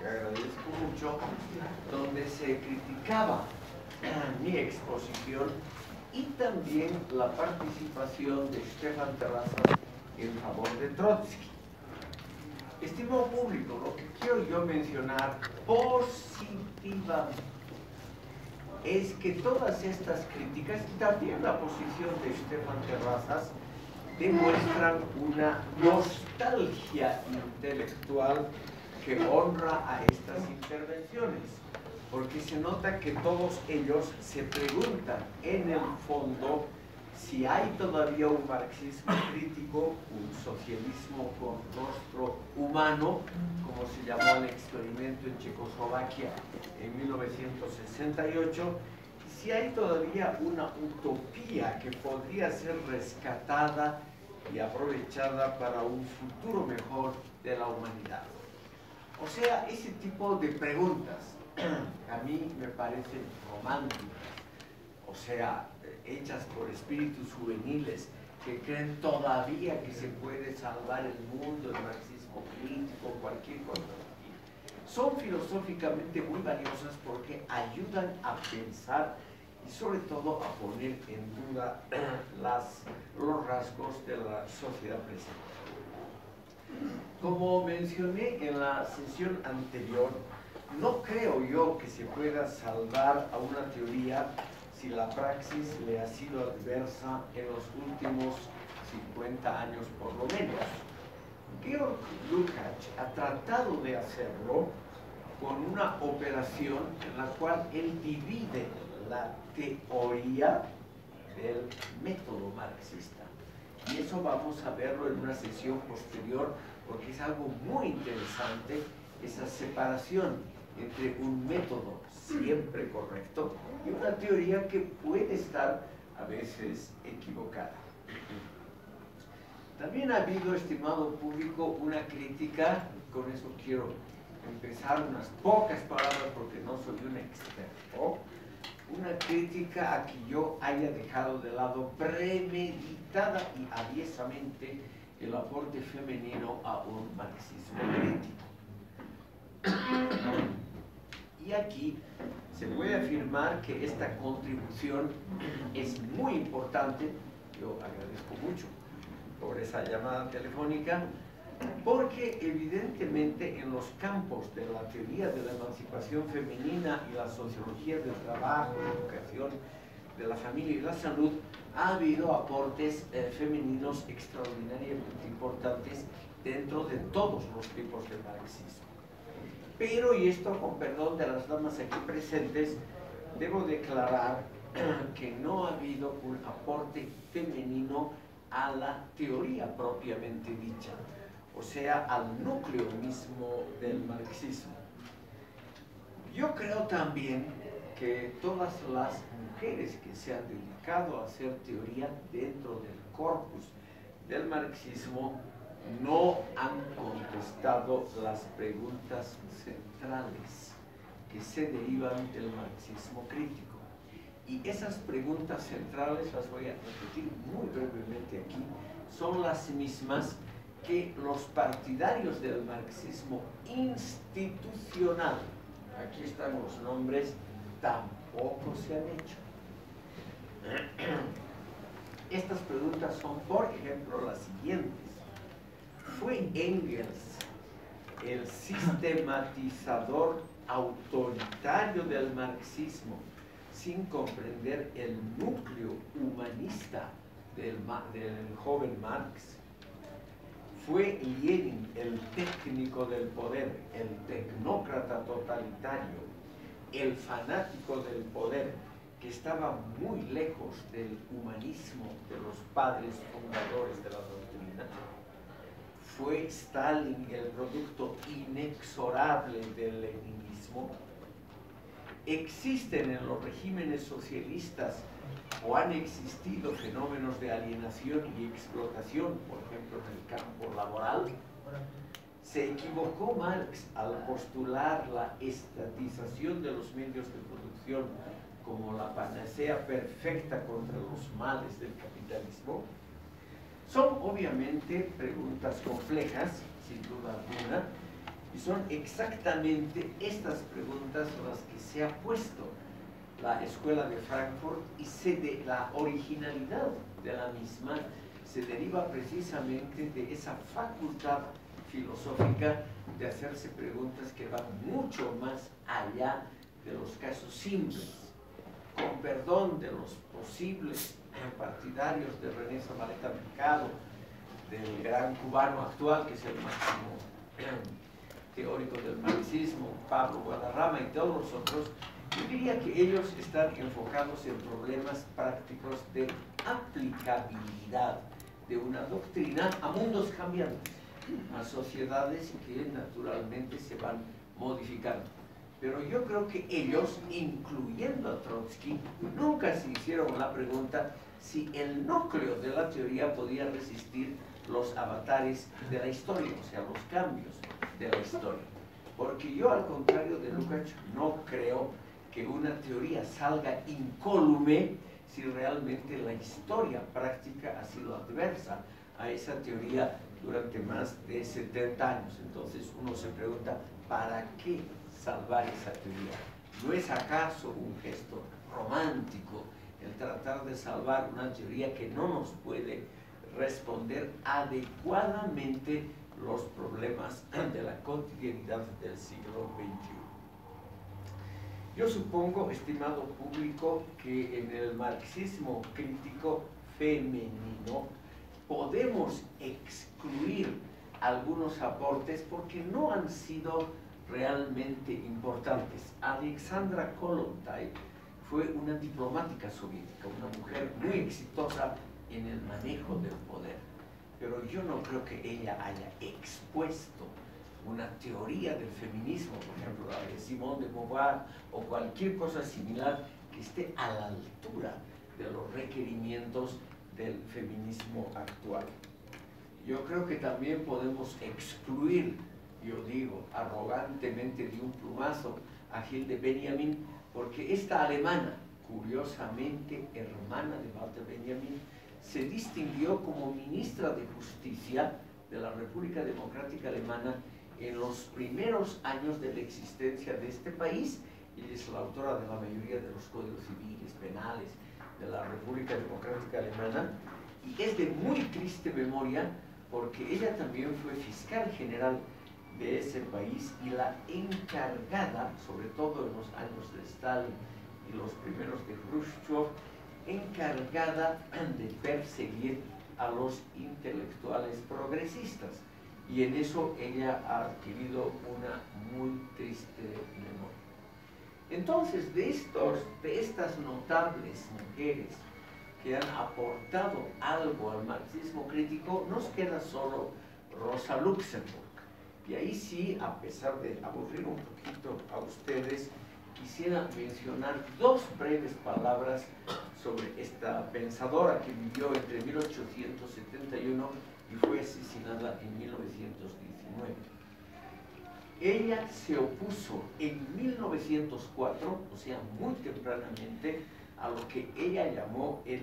que agradezco mucho, donde se criticaba mi exposición y también la participación de Stefan Terrazas en favor de Trotsky. Estimado público, lo que quiero yo mencionar positivamente es que todas estas críticas y también la posición de Stefan Terrazas demuestran una nostalgia intelectual que honra a estas intervenciones, porque se nota que todos ellos se preguntan en el fondo si hay todavía un marxismo crítico, un socialismo con rostro humano, como se llamó el experimento en Checoslovaquia en 1968, si hay todavía una utopía que podría ser rescatada y aprovechada para un futuro mejor de la humanidad. O sea, ese tipo de preguntas a mí me parecen románticas, o sea, hechas por espíritus juveniles que creen todavía que se puede salvar el mundo, el marxismo crítico, cualquier cosa. Son filosóficamente muy valiosas porque ayudan a pensar y sobre todo a poner en duda los rasgos de la sociedad presente. Como mencioné en la sesión anterior, no creo yo que se pueda salvar a una teoría si la praxis le ha sido adversa en los últimos 50 años por lo menos. Georg Lukács ha tratado de hacerlo con una operación en la cual él divide la teoría del método marxista. Y eso vamos a verlo en una sesión posterior porque es algo muy interesante esa separación entre un método siempre correcto y una teoría que puede estar a veces equivocada. También ha habido, estimado público, una crítica, con eso quiero empezar unas pocas palabras porque no soy un experto, una crítica a que yo haya dejado de lado y aviesamente el aporte femenino a un marxismo crítico. Y aquí se puede afirmar que esta contribución es muy importante, yo agradezco mucho por esa llamada telefónica, porque evidentemente en los campos de la teoría de la emancipación femenina y la sociología del trabajo, educación, de la familia y la salud, ha habido aportes eh, femeninos extraordinariamente importantes dentro de todos los tipos de marxismo. Pero, y esto con perdón de las damas aquí presentes, debo declarar que no ha habido un aporte femenino a la teoría propiamente dicha, o sea, al núcleo mismo del marxismo. Yo creo también que todas las que se han dedicado a hacer teoría dentro del corpus del marxismo no han contestado las preguntas centrales que se derivan del marxismo crítico. Y esas preguntas centrales, las voy a repetir muy brevemente aquí, son las mismas que los partidarios del marxismo institucional, aquí están los nombres, tampoco se han hecho. Estas preguntas son, por ejemplo, las siguientes fue Engels el sistematizador autoritario del marxismo sin comprender el núcleo humanista del, joven Marx. Fue Lenin el técnico del poder, el tecnócrata totalitario, el fanático del poder, que estaba muy lejos del humanismo de los padres fundadores de la doctrina fue Stalin el producto inexorable del leninismo? ¿Existen en los regímenes socialistas o han existido fenómenos de alienación y explotación, por ejemplo, en el campo laboral? Se equivocó Marx al postular la estatización de los medios de producción como la panacea perfecta contra los males del capitalismo. Son obviamente preguntas complejas, sin duda alguna, Y son exactamente estas preguntas las que se ha puesto la Escuela de Frankfurt y se de la originalidad de la misma se deriva precisamente de esa facultad filosófica de hacerse preguntas que van mucho más allá de los casos simples, con perdón de los posibles partidarios de René Zabaleta Mercado, del gran cubano actual, que es el máximo teórico del marxismo, Pablo Guadarrama y todos los otros, yo diría que ellos están enfocados en problemas prácticos de aplicabilidad de una doctrina a mundos cambiantes, a sociedades que naturalmente se van modificando. Pero yo creo que ellos, incluyendo a Trotsky, nunca se hicieron la pregunta si el núcleo de la teoría podía resistir los avatares de la historia, o sea, los cambios de la historia. Porque yo, al contrario de Lukács, no creo que una teoría salga incólume si realmente la historia práctica ha sido adversa a esa teoría durante más de 70 años. Entonces uno se pregunta, ¿para qué salvar esa teoría? ¿No es acaso un gesto romántico el tratar de salvar una teoría que no nos puede responder adecuadamente los problemas de la cotidianidad del siglo XXI. Yo supongo, estimado público, que en el marxismo crítico femenino podemos excluir algunos aportes porque no han sido realmente importantes. Alexandra Kollontai fue una diplomática soviética, una mujer muy exitosa en el manejo del poder, pero yo no creo que ella haya expuesto una teoría del feminismo, por ejemplo, la de Simone de Beauvoir o cualquier cosa similar que esté a la altura de los requerimientos del feminismo actual. Yo creo que también podemos excluir, yo digo, arrogantemente de un plumazo a Hilde Benjamin, porque esta alemana, curiosamente hermana de Walter Benjamin, se distinguió como ministra de Justicia de la República Democrática Alemana en los primeros años de la existencia de este país y es la autora de la mayoría de los códigos civiles, penales de la República Democrática Alemana y es de muy triste memoria porque ella también fue fiscal general de ese país y la encargada, sobre todo en los años de Stalin y los primeros de Khrushchev, encargada de perseguir a los intelectuales progresistas y en eso ella ha adquirido una muy triste memoria. Entonces, de, estos, de estas notables mujeres que han aportado algo al marxismo crítico, nos queda solo Rosa Luxemburg. Y ahí sí, a pesar de aburrir un poquito a ustedes, quisiera mencionar dos breves palabras sobre esta pensadora que vivió entre 1871 y fue asesinada en 1919. Ella se opuso en 1904, o sea, muy tempranamente, a lo que ella llamó el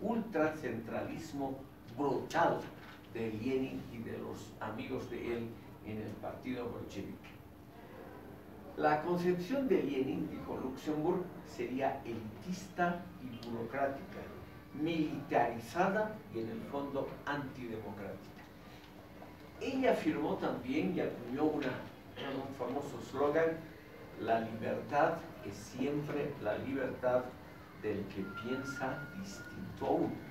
ultracentralismo brutal de Lenin y de los amigos de él en el partido bolchevique. La concepción de Lenin, dijo Luxemburg, sería elitista y burocrática, militarizada y en el fondo antidemocrática. Ella afirmó también y acuñó un famoso slogan, la libertad es siempre la libertad del que piensa distinto a uno.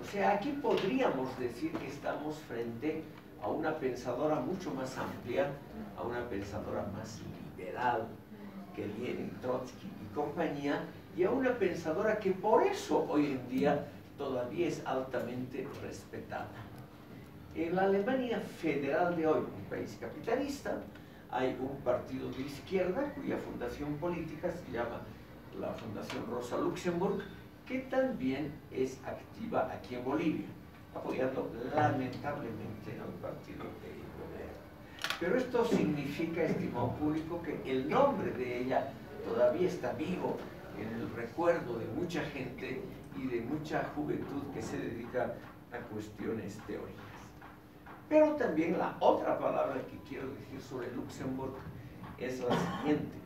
O sea, aquí podríamos decir que estamos frente a una pensadora mucho más amplia, a una pensadora más liberal que Lenin, Trotsky y compañía, y a una pensadora que por eso hoy en día todavía es altamente respetada. En la Alemania federal de hoy, un país capitalista, hay un partido de izquierda cuya fundación política se llama la Fundación Rosa Luxemburg, que también es activa aquí en Bolivia, apoyando lamentablemente al partido de gobierno. Pero esto significa, estimado público, que el nombre de ella todavía está vivo en el recuerdo de mucha gente y de mucha juventud que se dedica a cuestiones teóricas. Pero también la otra palabra que quiero decir sobre Luxemburgo es la siguiente.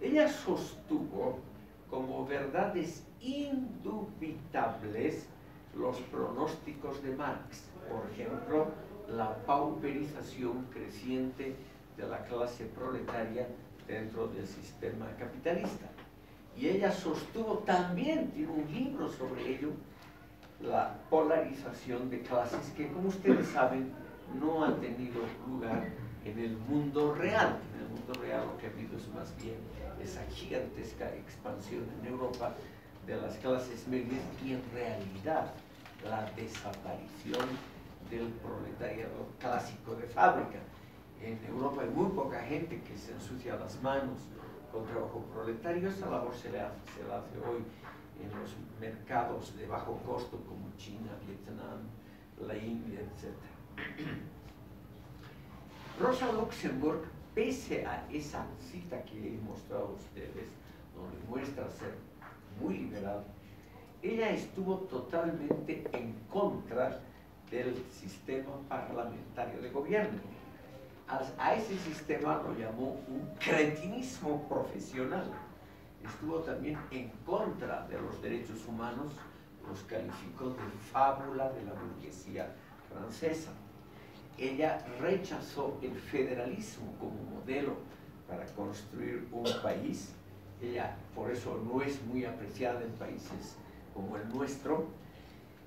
Ella sostuvo como verdades indubitables los pronósticos de Marx. Por ejemplo, la pauperización creciente de la clase proletaria dentro del sistema capitalista. Y ella sostuvo también, tiene un libro sobre ello, la polarización de clases que, como ustedes saben, no ha tenido lugar en el mundo real. En el mundo real lo que ha habido es más bien esa gigantesca expansión en Europa de las clases medias y en realidad la desaparición del proletariado clásico de fábrica. En Europa hay muy poca gente que se ensucia las manos con trabajo proletario. Esa labor se, se la hace hoy en los mercados de bajo costo como China, Vietnam, la India, etc. Rosa Luxemburg, pese a esa cita que he mostrado a ustedes, donde muestra ser muy liberal, ella estuvo totalmente en contra del sistema parlamentario de gobierno. A, ese sistema lo llamó un cretinismo profesional. Estuvo también en contra de los derechos humanos, los calificó de fábula de la burguesía francesa. Ella rechazó el federalismo como modelo para construir un país. Ella por eso no es muy apreciada en países como el nuestro,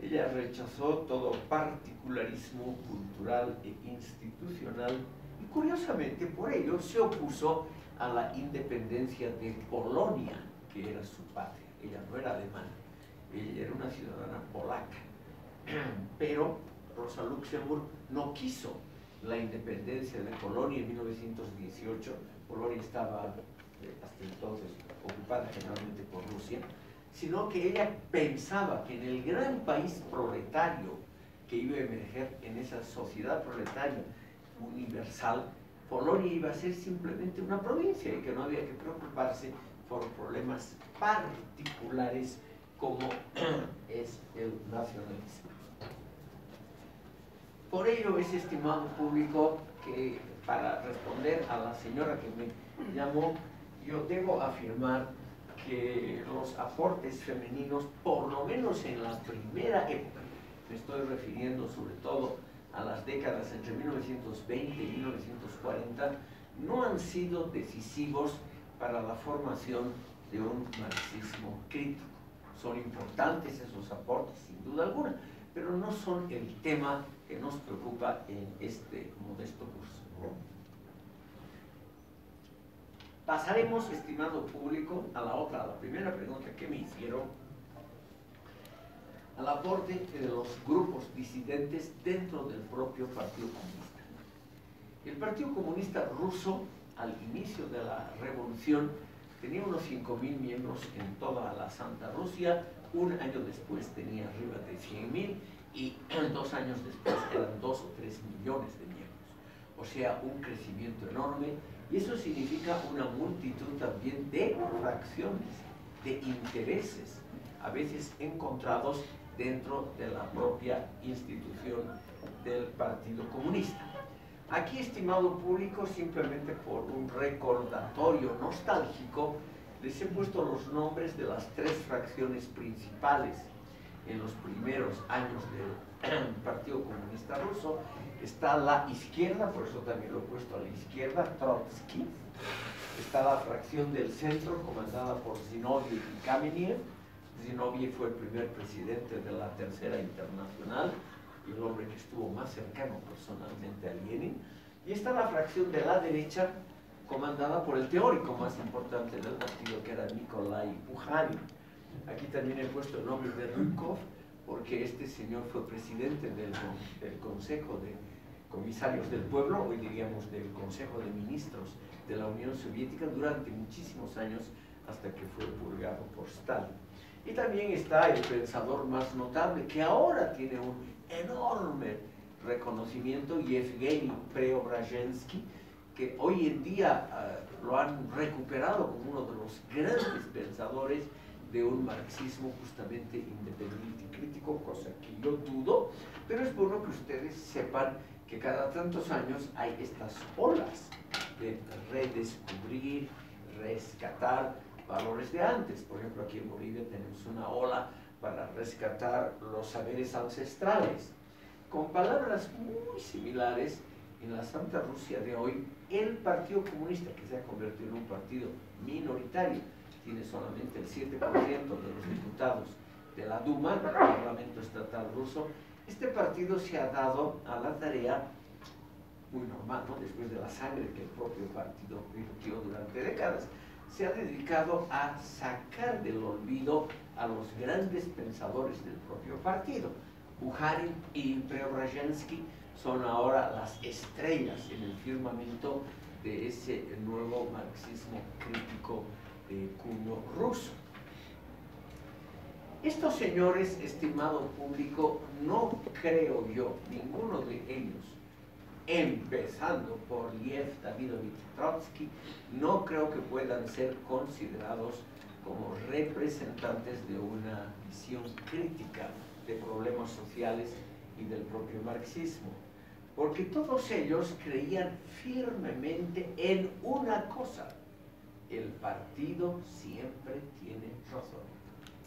ella rechazó todo particularismo cultural e institucional y curiosamente por ello se opuso a la independencia de Polonia, que era su patria. Ella no era alemana, ella era una ciudadana polaca. Pero Rosa Luxemburg no quiso la independencia de Polonia en 1918. Polonia estaba eh, hasta entonces ocupada generalmente por Rusia sino que ella pensaba que en el gran país proletario que iba a emerger en esa sociedad proletaria universal, Polonia iba a ser simplemente una provincia y que no había que preocuparse por problemas particulares como es el nacionalismo. Por ello es estimado público que para responder a la señora que me llamó, yo debo afirmar que los aportes femeninos, por lo menos en la primera época, me estoy refiriendo sobre todo a las décadas entre 1920 y 1940, no han sido decisivos para la formación de un marxismo crítico. Son importantes esos aportes, sin duda alguna, pero no son el tema que nos preocupa en este modesto curso. Pasaremos, estimado público, a la otra, a la primera pregunta que me hicieron, al aporte de los grupos disidentes dentro del propio Partido Comunista. El Partido Comunista ruso, al inicio de la revolución, tenía unos 5.000 miembros en toda la Santa Rusia, un año después tenía arriba de 100.000 y dos años después eran 2 o 3 millones de miembros. O sea, un crecimiento enorme y eso significa una multitud también de fracciones, de intereses, a veces encontrados dentro de la propia institución del Partido Comunista. Aquí, estimado público, simplemente por un recordatorio nostálgico, les he puesto los nombres de las tres fracciones principales en los primeros años del Partido Comunista Ruso está la izquierda, por eso también lo he puesto a la izquierda, Trotsky, está la fracción del centro comandada por Zinoviev y Kameniev, Zinoviev fue el primer presidente de la Tercera Internacional y el hombre que estuvo más cercano personalmente a Lenin, y está la fracción de la derecha comandada por el teórico más importante del partido que era Nikolai Bukharin. Aquí también he puesto el nombre de Rykov, porque este señor fue presidente del, Consejo de Comisarios del Pueblo, hoy diríamos del Consejo de Ministros de la Unión Soviética durante muchísimos años hasta que fue purgado por Stalin. Y también está el pensador más notable que ahora tiene un enorme reconocimiento, Yevgeny Preobrazhensky, que hoy en día ah, lo han recuperado como uno de los grandes pensadores de un marxismo justamente independiente y crítico, cosa que yo dudo, pero es bueno que ustedes sepan que cada tantos años hay estas olas de redescubrir, rescatar valores de antes. Por ejemplo, aquí en Bolivia tenemos una ola para rescatar los saberes ancestrales. Con palabras muy similares, en la Santa Rusia de hoy, el Partido Comunista, que se ha convertido en un partido minoritario, tiene solamente el 7% de los diputados de la Duma, el Parlamento Estatal ruso, este partido se ha dado a la tarea muy normal, ¿no? después de la sangre que el propio partido virtió durante décadas, se ha dedicado a sacar del olvido a los grandes pensadores del propio partido. Bukharin y Preobrazhensky son ahora las estrellas en el firmamento de ese nuevo marxismo crítico de cuño ruso. Estos señores, estimado público, no creo yo, ninguno de ellos, empezando por Liev Davidovich Trotsky, no creo que puedan ser considerados como representantes de una visión crítica de problemas sociales y del propio marxismo, porque todos ellos creían firmemente en una cosa, el partido siempre tiene razón.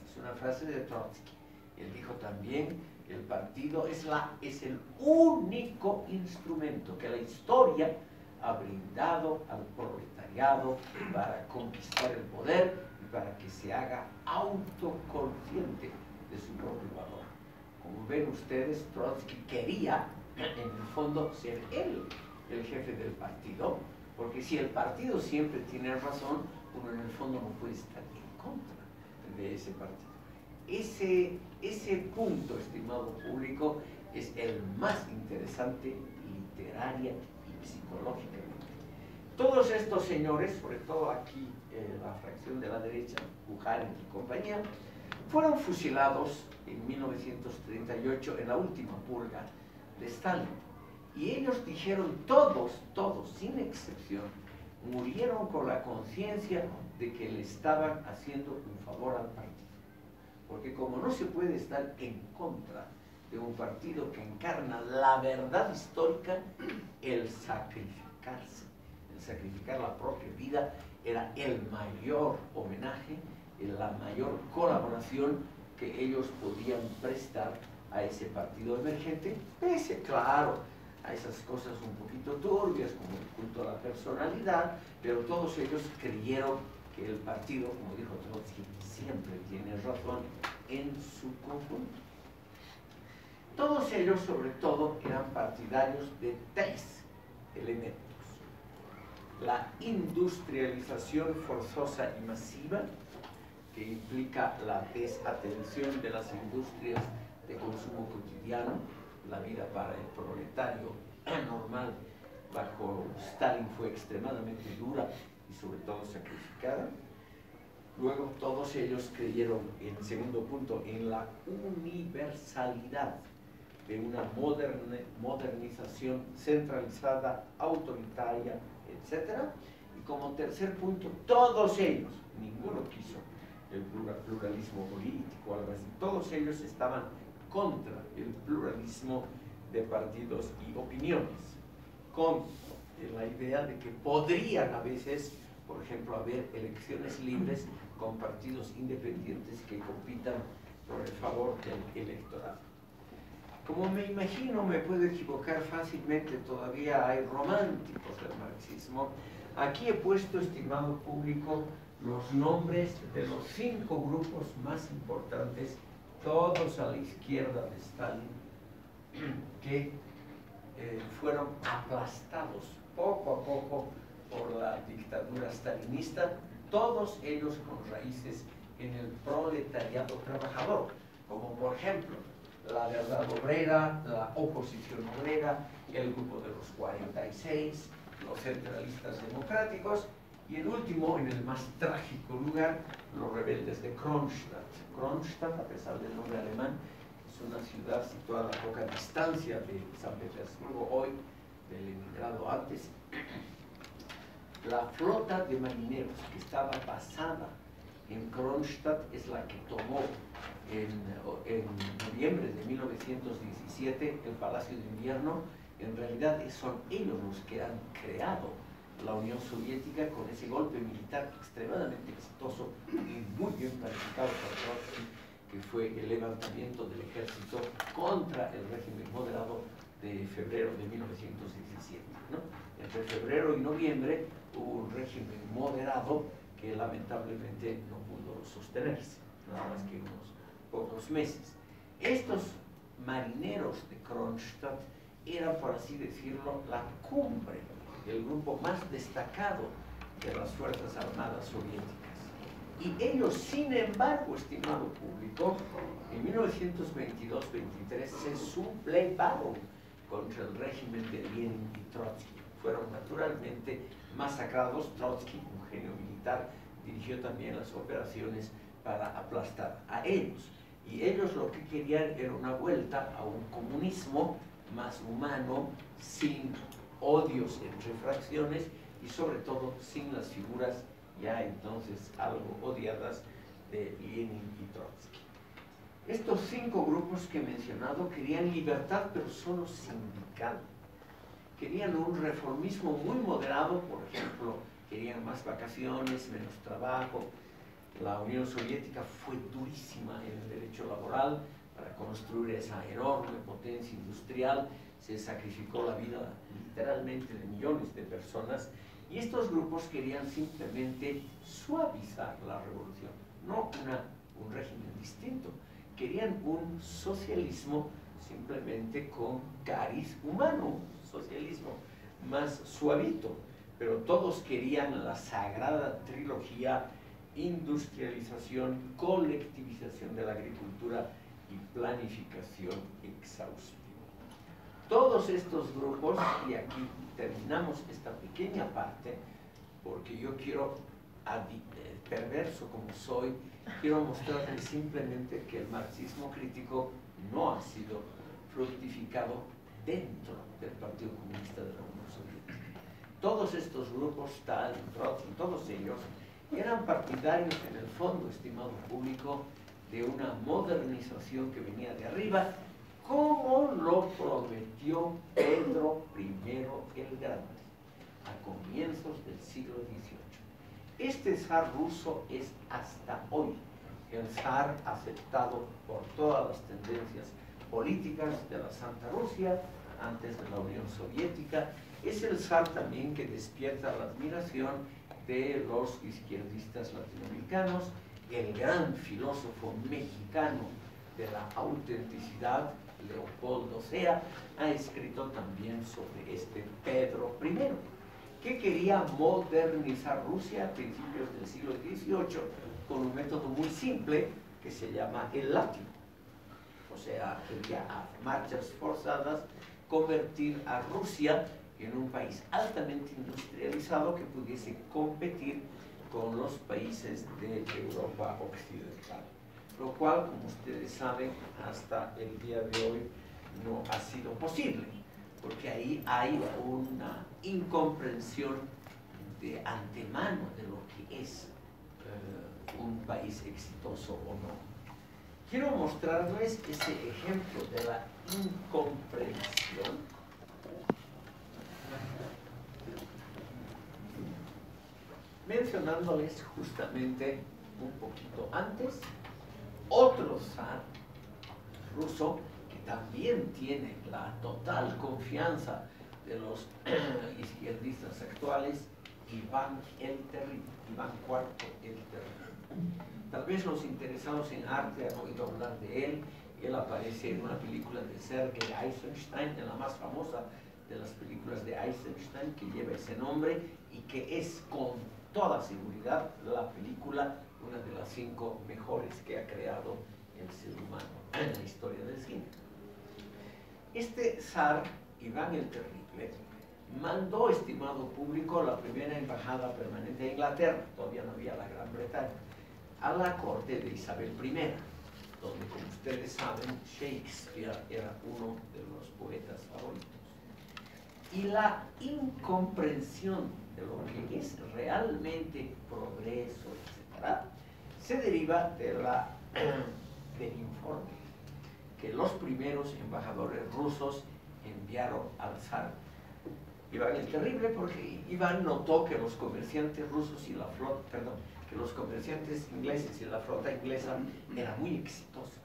Es una frase de Trotsky. Él dijo también, el partido es, la, es el único instrumento que la historia ha brindado al proletariado para conquistar el poder y para que se haga autoconsciente de su propio valor. Como ven ustedes, Trotsky quería, en el fondo, ser él el jefe del partido, porque si el partido siempre tiene razón, uno en el fondo no puede estar en contra de ese partido. Ese, ese punto, estimado público, es el más interesante literaria y psicológicamente. Todos estos señores, sobre todo aquí en la fracción de la derecha, Bukharin y compañía, fueron fusilados en 1938 en la última purga de Stalin y ellos dijeron, todos, todos, sin excepción, murieron con la conciencia de que le estaban haciendo un favor al partido. Porque como no se puede estar en contra de un partido que encarna la verdad histórica, el sacrificarse, el sacrificar la propia vida, era el mayor homenaje, la mayor colaboración que ellos podían prestar a ese partido emergente, pese, claro, a esas cosas un poquito turbias, como el culto a la personalidad, pero todos ellos creyeron que el partido, como dijo Trotsky, siempre tiene razón en su conjunto. Todos ellos, sobre todo, eran partidarios de tres elementos. La industrialización forzosa y masiva, que implica la desatención de las industrias de consumo cotidiano, la vida para el proletario normal bajo Stalin fue extremadamente dura y sobre todo sacrificada. Luego todos ellos creyeron, en segundo punto, en la universalidad de una modernización centralizada, autoritaria, etc. Y como tercer punto, todos ellos, ninguno quiso el pluralismo político, todos ellos estaban contra el pluralismo de partidos y opiniones, con la idea de que podrían a veces, por ejemplo, haber elecciones libres con partidos independientes que compitan por el favor del electorado. Como me imagino, me puedo equivocar fácilmente, todavía hay románticos del marxismo. Aquí he puesto, estimado público, los nombres de los cinco grupos más importantes todos a la izquierda de Stalin, que eh, fueron aplastados poco a poco por la dictadura stalinista, todos ellos con raíces en el proletariado trabajador, como por ejemplo la verdad obrera, la oposición obrera, el grupo de los 46, los centralistas democráticos y el último, en el más trágico lugar, los rebeldes de Kronstadt. Kronstadt, a pesar del nombre alemán, es una ciudad situada a poca distancia de San Petersburgo hoy, de Leningrado antes. La flota de marineros que estaba basada en Kronstadt es la que tomó en, en, noviembre de 1917 el Palacio de Invierno, en realidad son ellos los que han creado la Unión Soviética con ese golpe militar extremadamente exitoso y muy bien planificado por Trotsky, que fue el levantamiento del ejército contra el régimen moderado de febrero de 1917. Entre febrero y noviembre hubo un régimen moderado que lamentablemente no pudo sostenerse, nada más que unos pocos meses. Estos marineros de Kronstadt eran, por así decirlo, la cumbre, el grupo más destacado de las Fuerzas Armadas Soviéticas. Y ellos, sin embargo, estimado público, en 1922-23 se sublevaron contra el régimen de Lenin y Trotsky. Fueron naturalmente masacrados. Trotsky, un genio militar, dirigió también las operaciones para aplastar a ellos. Y ellos lo que querían era una vuelta a un comunismo más humano, sin odios entre fracciones y sobre todo sin las figuras ya entonces algo odiadas de Lenin y Trotsky. Estos cinco grupos que he mencionado querían libertad, pero solo sindical. Querían un reformismo muy moderado, por ejemplo, querían más vacaciones, menos trabajo. La Unión Soviética fue durísima en el derecho laboral para construir esa enorme potencia industrial. Se sacrificó la vida literalmente de millones de personas y estos grupos querían simplemente suavizar la revolución, no una, un régimen distinto. Querían un socialismo simplemente con cariz humano, socialismo más suavito, pero todos querían la sagrada trilogía industrialización, colectivización de la agricultura y planificación exhaustiva. Todos estos grupos, y aquí terminamos esta pequeña parte, porque yo quiero, eh, perverso como soy, quiero mostrarles simplemente que el marxismo crítico no ha sido fructificado dentro del Partido Comunista de la Unión Soviética. Todos estos grupos, tal, Trotsky, todos ellos, eran partidarios en el fondo, estimado público, de una modernización que venía de arriba, como lo prometió Pedro I el Grande a comienzos del siglo XVIII. Este zar ruso es hasta hoy el zar aceptado por todas las tendencias políticas de la Santa Rusia, antes de la Unión Soviética, es el zar también que despierta la admiración de los izquierdistas latinoamericanos, el gran filósofo mexicano de la autenticidad, Leopoldo Sea, ha escrito también sobre este Pedro I, que quería modernizar Rusia a principios del siglo XVIII con un método muy simple que se llama el latino. O sea, quería a marchas forzadas convertir a Rusia en un país altamente industrializado que pudiese competir con los países de Europa Occidental. Lo cual, como ustedes saben, hasta el día de hoy no ha sido posible, porque ahí hay una incomprensión de antemano de lo que es eh, un país exitoso o no. Quiero mostrarles ese ejemplo de la incomprensión mencionándoles justamente un poquito antes otro zar ruso que también tiene la total confianza de los izquierdistas actuales, Iván el Terrible, Iván IV el Terrible. Tal vez los interesados en arte han oído hablar de él, él aparece en una película de Sergei Eisenstein, en la más famosa de las películas de Eisenstein, que lleva ese nombre y que es con toda seguridad la película, una de las cinco mejores que ha creado el ser humano en la historia del cine. Este zar, Iván el Terrible, mandó, estimado público, la primera embajada permanente de Inglaterra, todavía no había la Gran Bretaña, a la corte de Isabel I, donde, como ustedes saben, Shakespeare era uno de los poetas favoritos. Y la incomprensión de lo que es realmente progreso, etc., se deriva del informe que los primeros embajadores rusos enviaron al zar Iván el Terrible porque Iván notó que los comerciantes rusos y la flota, perdón, que los comerciantes ingleses y la flota inglesa era muy exitosa.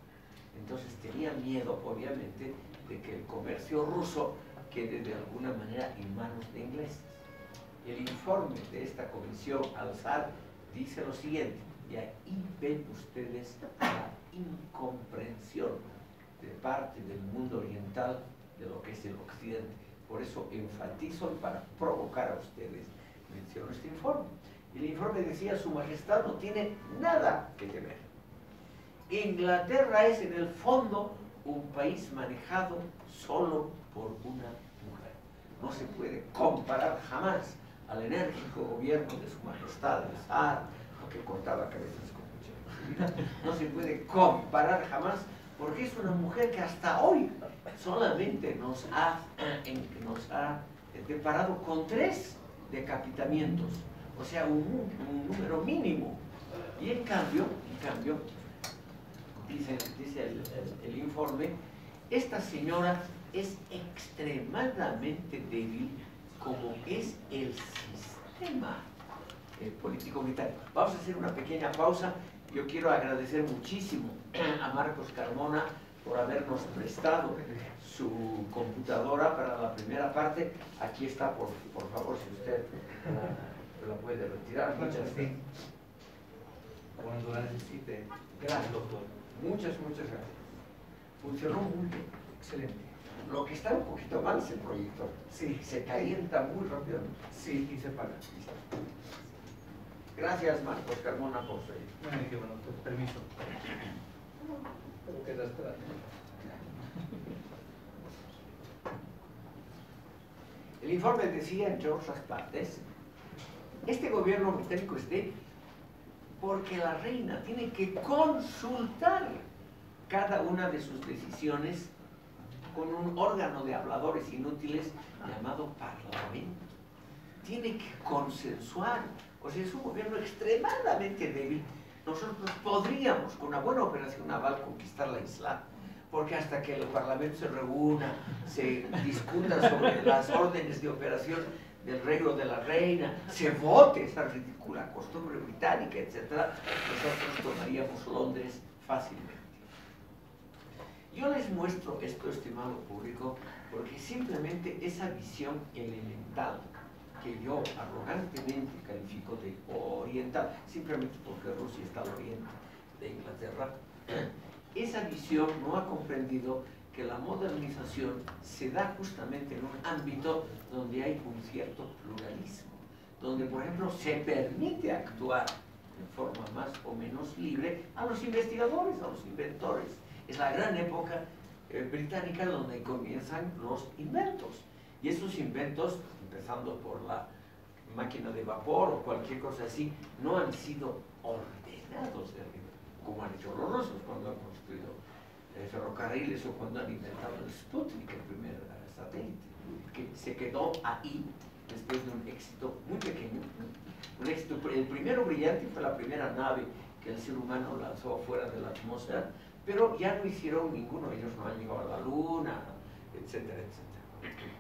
Entonces tenía miedo, obviamente, de que el comercio ruso quede de alguna manera en manos de ingleses. El informe de esta comisión al zar dice lo siguiente, y ahí ven ustedes la incomprensión de parte del mundo oriental de lo que es el occidente. Por eso enfatizo para provocar a ustedes, menciono este informe. El informe decía, su majestad no tiene nada que temer. Inglaterra es en el fondo un país manejado solo por una mujer. No se puede comparar jamás al enérgico gobierno de su majestad, el que cortaba cabezas con mucha No se puede comparar jamás porque es una mujer que hasta hoy solamente nos ha, nos ha deparado con tres decapitamientos, o sea, un, número mínimo. Y en cambio, en cambio dice, dice el, informe, esta señora es extremadamente débil como es el sistema eh, político británico. Vamos a hacer una pequeña pausa. Yo quiero agradecer muchísimo a Marcos Carmona por habernos prestado su computadora para la primera parte. Aquí está, por, por favor, si usted la, puede retirar. Muchas gracias. Cuando la necesite. Gracias, doctor. Muchas, muchas gracias. Funcionó muy bien. Excelente. Lo que está un poquito mal es el proyector. Sí. Se calienta muy rápidamente. Sí, y se apaga. Gracias, Marcos Carmona, por su Bueno, qué bueno, pues, permiso. El informe decía, entre otras partes, este gobierno británico es débil porque la reina tiene que consultar cada una de sus decisiones con un órgano de habladores inútiles llamado parlamento. Tiene que consensuar, sea, es un gobierno extremadamente débil nosotros podríamos, con una buena operación naval, conquistar la isla, porque hasta que el Parlamento se reúna, se discuta sobre las órdenes de operación del rey de la reina, se vote esa ridícula costumbre británica, etc., nosotros tomaríamos Londres fácilmente. Yo les muestro esto, estimado público, porque simplemente esa visión elemental que yo arrogantemente califico de oriental, simplemente porque Rusia está al oriente de Inglaterra, esa visión no ha comprendido que la modernización se da justamente en un ámbito donde hay un cierto pluralismo, donde por ejemplo se permite actuar en forma más o menos libre a los investigadores, a los inventores. Es la gran época eh, británica donde comienzan los inventos. Y esos inventos empezando por la máquina de vapor o cualquier cosa así, no han sido ordenados de arriba, como han hecho los rusos cuando han construido eh, ferrocarriles o cuando han inventado el Sputnik, el primer eh, satélite, que se quedó ahí después de un éxito muy pequeño. El primero brillante fue la primera nave que el ser humano lanzó fuera de la atmósfera, pero ya no hicieron ninguno, ellos no han llegado a la luna, etcétera, etcétera.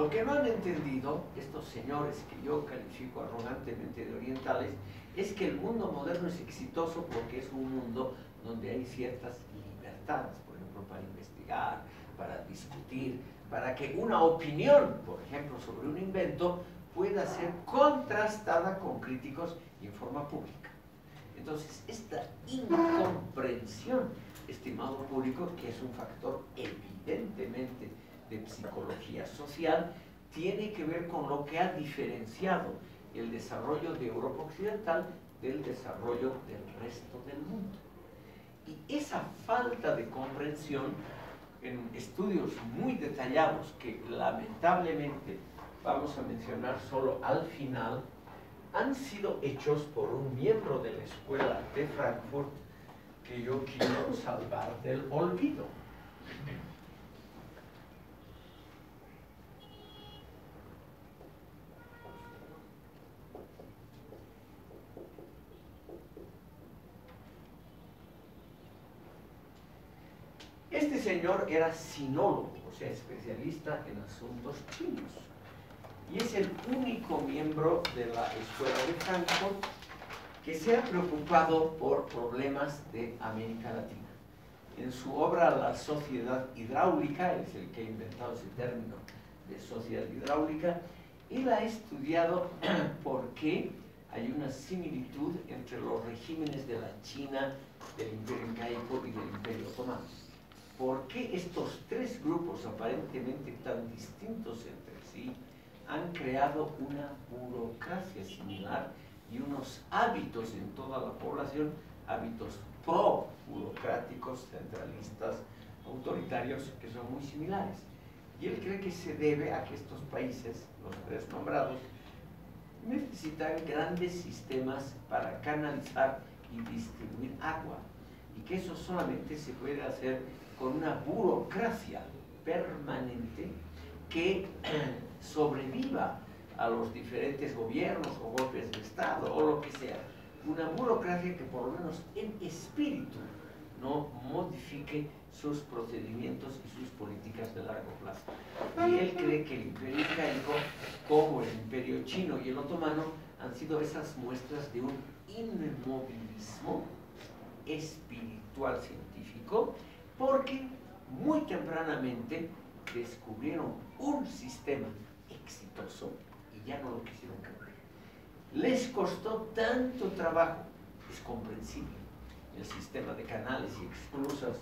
Lo que no han entendido estos señores que yo califico arrogantemente de orientales es que el mundo moderno es exitoso porque es un mundo donde hay ciertas libertades, por ejemplo, para investigar, para discutir, para que una opinión, por ejemplo, sobre un invento pueda ser contrastada con críticos y en forma pública. Entonces, esta incomprensión, estimado público, que es un factor evidentemente de psicología social tiene que ver con lo que ha diferenciado el desarrollo de Europa Occidental del desarrollo del resto del mundo. Y esa falta de comprensión en estudios muy detallados que lamentablemente vamos a mencionar solo al final, han sido hechos por un miembro de la escuela de Frankfurt que yo quiero salvar del olvido. Este señor era sinólogo, o sea, especialista en asuntos chinos. Y es el único miembro de la Escuela de Frankfurt que se ha preocupado por problemas de América Latina. En su obra La sociedad hidráulica, es el que ha inventado ese término de sociedad hidráulica, él ha estudiado por qué hay una similitud entre los regímenes de la China, del Imperio Incaico y del Imperio Otomano. ¿Por qué estos tres grupos aparentemente tan distintos entre sí han creado una burocracia similar y unos hábitos en toda la población, hábitos pro-burocráticos, centralistas, autoritarios, que son muy similares? Y él cree que se debe a que estos países, los tres nombrados, necesitan grandes sistemas para canalizar y distribuir agua. Y que eso solamente se puede hacer con una burocracia permanente que sobreviva a los diferentes gobiernos o golpes de Estado o lo que sea. Una burocracia que por lo menos en espíritu no modifique sus procedimientos y sus políticas de largo plazo. Y él cree que el imperio incaico, como el imperio chino y el otomano, han sido esas muestras de un inmovilismo espiritual científico, porque muy tempranamente descubrieron un sistema exitoso y ya no lo quisieron cambiar. Les costó tanto trabajo, es comprensible, el sistema de canales y exclusas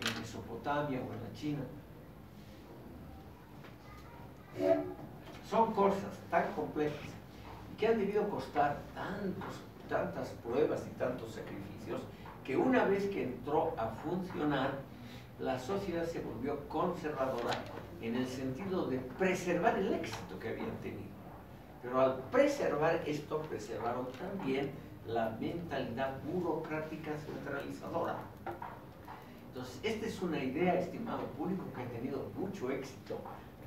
en Mesopotamia o en la China. Son cosas tan complejas que han debido costar tantos, tantas pruebas y tantos sacrificios que una vez que entró a funcionar, la sociedad se volvió conservadora en el sentido de preservar el éxito que habían tenido. Pero al preservar esto, preservaron también la mentalidad burocrática centralizadora. Entonces, esta es una idea, estimado público, que ha tenido mucho éxito.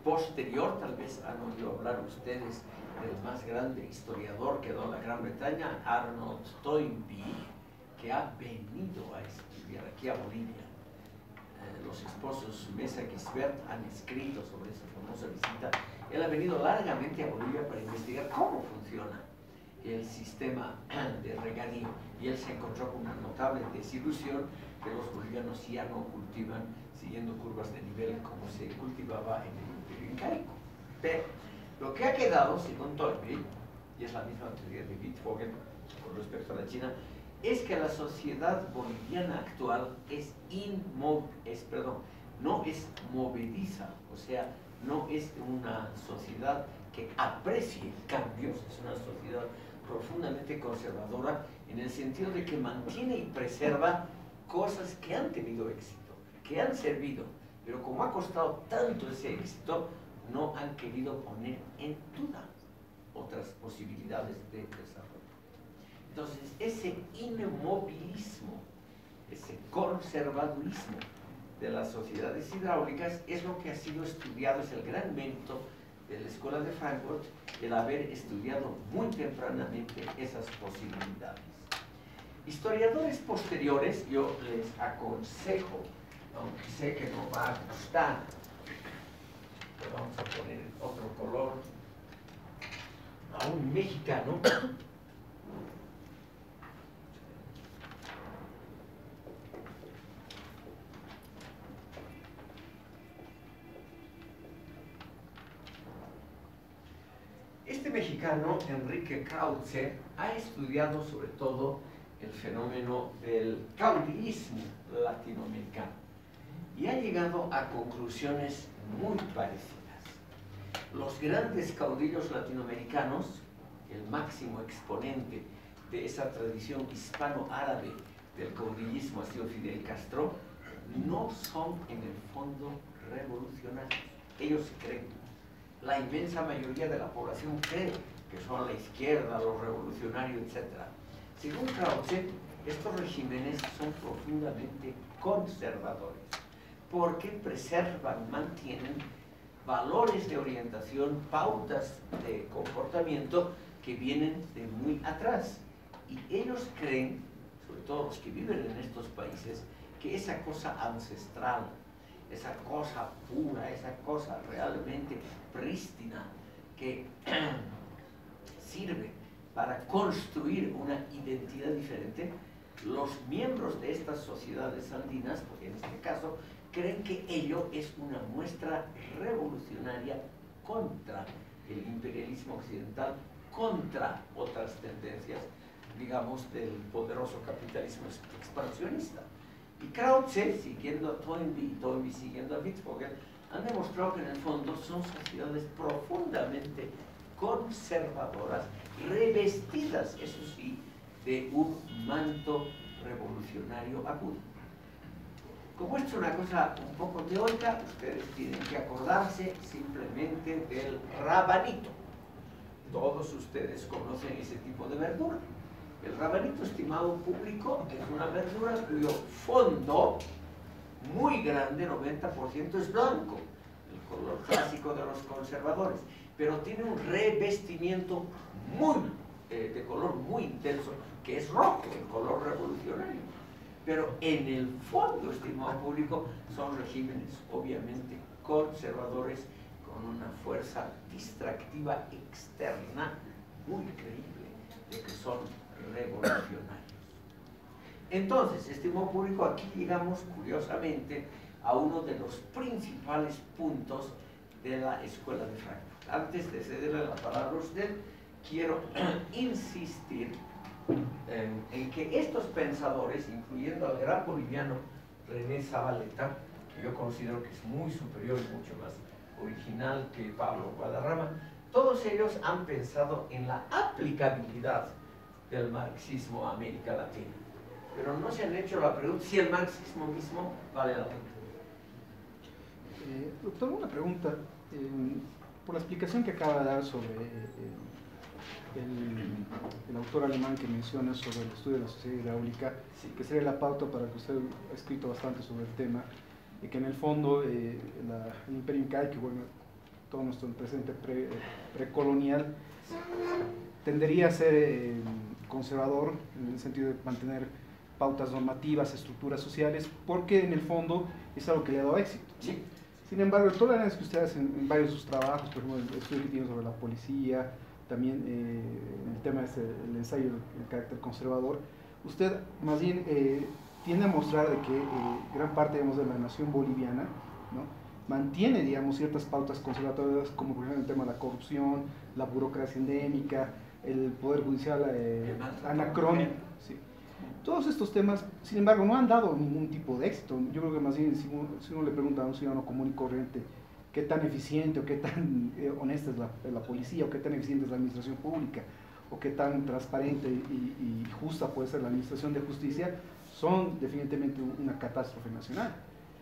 Posterior, tal vez han oído hablar ustedes del más grande historiador que dado la Gran Bretaña, Arnold Toynbee, que ha venido a estudiar aquí a Bolivia. Los esposos Mesa y han escrito sobre esa famosa visita. Él ha venido largamente a Bolivia para investigar cómo funciona el sistema de regadío y él se encontró con una notable desilusión que los bolivianos ya no cultivan siguiendo curvas de nivel como se cultivaba en el imperio incaico. Pero lo que ha quedado, según Toynbee, y es la misma teoría de Wittfogel con respecto a la China, es que la sociedad boliviana actual es inmóvil, es, perdón, no es movediza, o sea, no es una sociedad que aprecie cambios, es una sociedad profundamente conservadora en el sentido de que mantiene y preserva cosas que han tenido éxito, que han servido, pero como ha costado tanto ese éxito, no han querido poner en duda otras posibilidades de desarrollo. Entonces, ese inmovilismo, ese conservadurismo de las sociedades hidráulicas es lo que ha sido estudiado, es el gran mérito de la Escuela de Frankfurt, el haber estudiado muy tempranamente esas posibilidades. Historiadores posteriores, yo les aconsejo, aunque sé que no va a gustar, pero vamos a poner otro color, a un mexicano Este mexicano, Enrique Krause, ha estudiado sobre todo el fenómeno del caudillismo latinoamericano y ha llegado a conclusiones muy parecidas. Los grandes caudillos latinoamericanos, el máximo exponente de esa tradición hispano-árabe del caudillismo ha sido Fidel Castro, no son en el fondo revolucionarios. Ellos creen. La inmensa mayoría de la población cree que son la izquierda, los revolucionarios, etc. Según Krause, estos regímenes son profundamente conservadores porque preservan, mantienen valores de orientación, pautas de comportamiento que vienen de muy atrás. Y ellos creen, sobre todo los que viven en estos países, que esa cosa ancestral esa cosa pura, esa cosa realmente prístina que sirve para construir una identidad diferente, los miembros de estas sociedades andinas, porque en este caso, creen que ello es una muestra revolucionaria contra el imperialismo occidental, contra otras tendencias, digamos, del poderoso capitalismo expansionista. Y Krause, siguiendo a Toynbee y Toynbee siguiendo a Wittfogel, han demostrado que en el fondo son sociedades profundamente conservadoras, revestidas, eso sí, de un manto revolucionario agudo. Como esto es una cosa un poco teórica, ustedes tienen que acordarse simplemente del rabanito. Todos ustedes conocen ese tipo de verdura. El rabanito, estimado público, es una verdura cuyo fondo muy grande, 90%, es blanco, el color clásico de los conservadores, pero tiene un revestimiento muy, eh, de color muy intenso, que es rojo, el color revolucionario. Pero en el fondo, estimado público, son regímenes obviamente conservadores con una fuerza distractiva externa muy creíble de que son revolucionarios. Entonces, estimado público, aquí llegamos curiosamente a uno de los principales puntos de la Escuela de Frankfurt. Antes de cederle la palabra a usted, quiero insistir en, que estos pensadores, incluyendo al gran boliviano René Zabaleta, que yo considero que es muy superior y mucho más original que Pablo Guadarrama, todos ellos han pensado en la aplicabilidad del marxismo a América Latina. Pero no se han hecho la pregunta si el marxismo mismo vale la pena. Eh, doctor, una pregunta. Eh, por la explicación que acaba de dar sobre eh, el, autor alemán que menciona sobre el estudio de la sociedad hidráulica, que sería la pauta para que usted ha escrito bastante sobre el tema, y que en el fondo eh, el imperio incaico, bueno, todo nuestro presente precolonial, tendería a ser eh, conservador en el sentido de mantener pautas normativas, estructuras sociales, porque en el fondo es algo que le ha dado éxito. Sin embargo, el tolerancia que usted hace en, varios de sus trabajos, por ejemplo, el estudio que tiene sobre la policía, también eh, el tema es el, ensayo del carácter conservador, usted más bien eh, tiende a mostrar de que eh, gran parte digamos, de la nación boliviana ¿no? mantiene digamos, ciertas pautas conservadoras, como por ejemplo el tema de la corrupción, la burocracia endémica, el poder judicial anacrónico. Sí. Todos estos temas, sin embargo, no han dado ningún tipo de éxito. Yo creo que más bien si uno, si uno le pregunta a un ciudadano común y corriente, qué tan eficiente o qué tan eh, honesta es la, policía o qué tan eficiente es la administración pública o qué tan transparente y, justa puede ser la administración de justicia, son definitivamente una catástrofe nacional.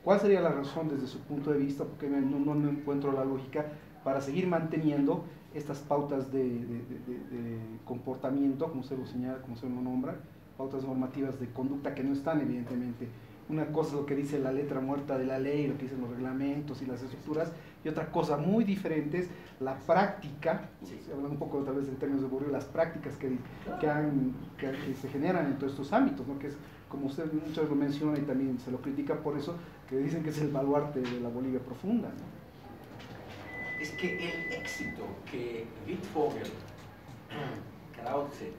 ¿Cuál sería la razón desde su punto de vista? Porque no, no encuentro la lógica para seguir manteniendo estas pautas de, de, comportamiento, como se lo señala, como se lo nombra, pautas normativas de conducta que no están evidentemente una cosa es lo que dice la letra muerta de la ley, lo que dicen los reglamentos y las estructuras, y otra cosa muy diferente es la práctica, hablando un poco tal vez en términos de Borio, las prácticas que, que, se generan en todos estos ámbitos, ¿no? que es, como usted muchas veces lo menciona y también se lo critica por eso, que dicen que es el baluarte de la Bolivia profunda. Es que el éxito que Wittfogel, Krause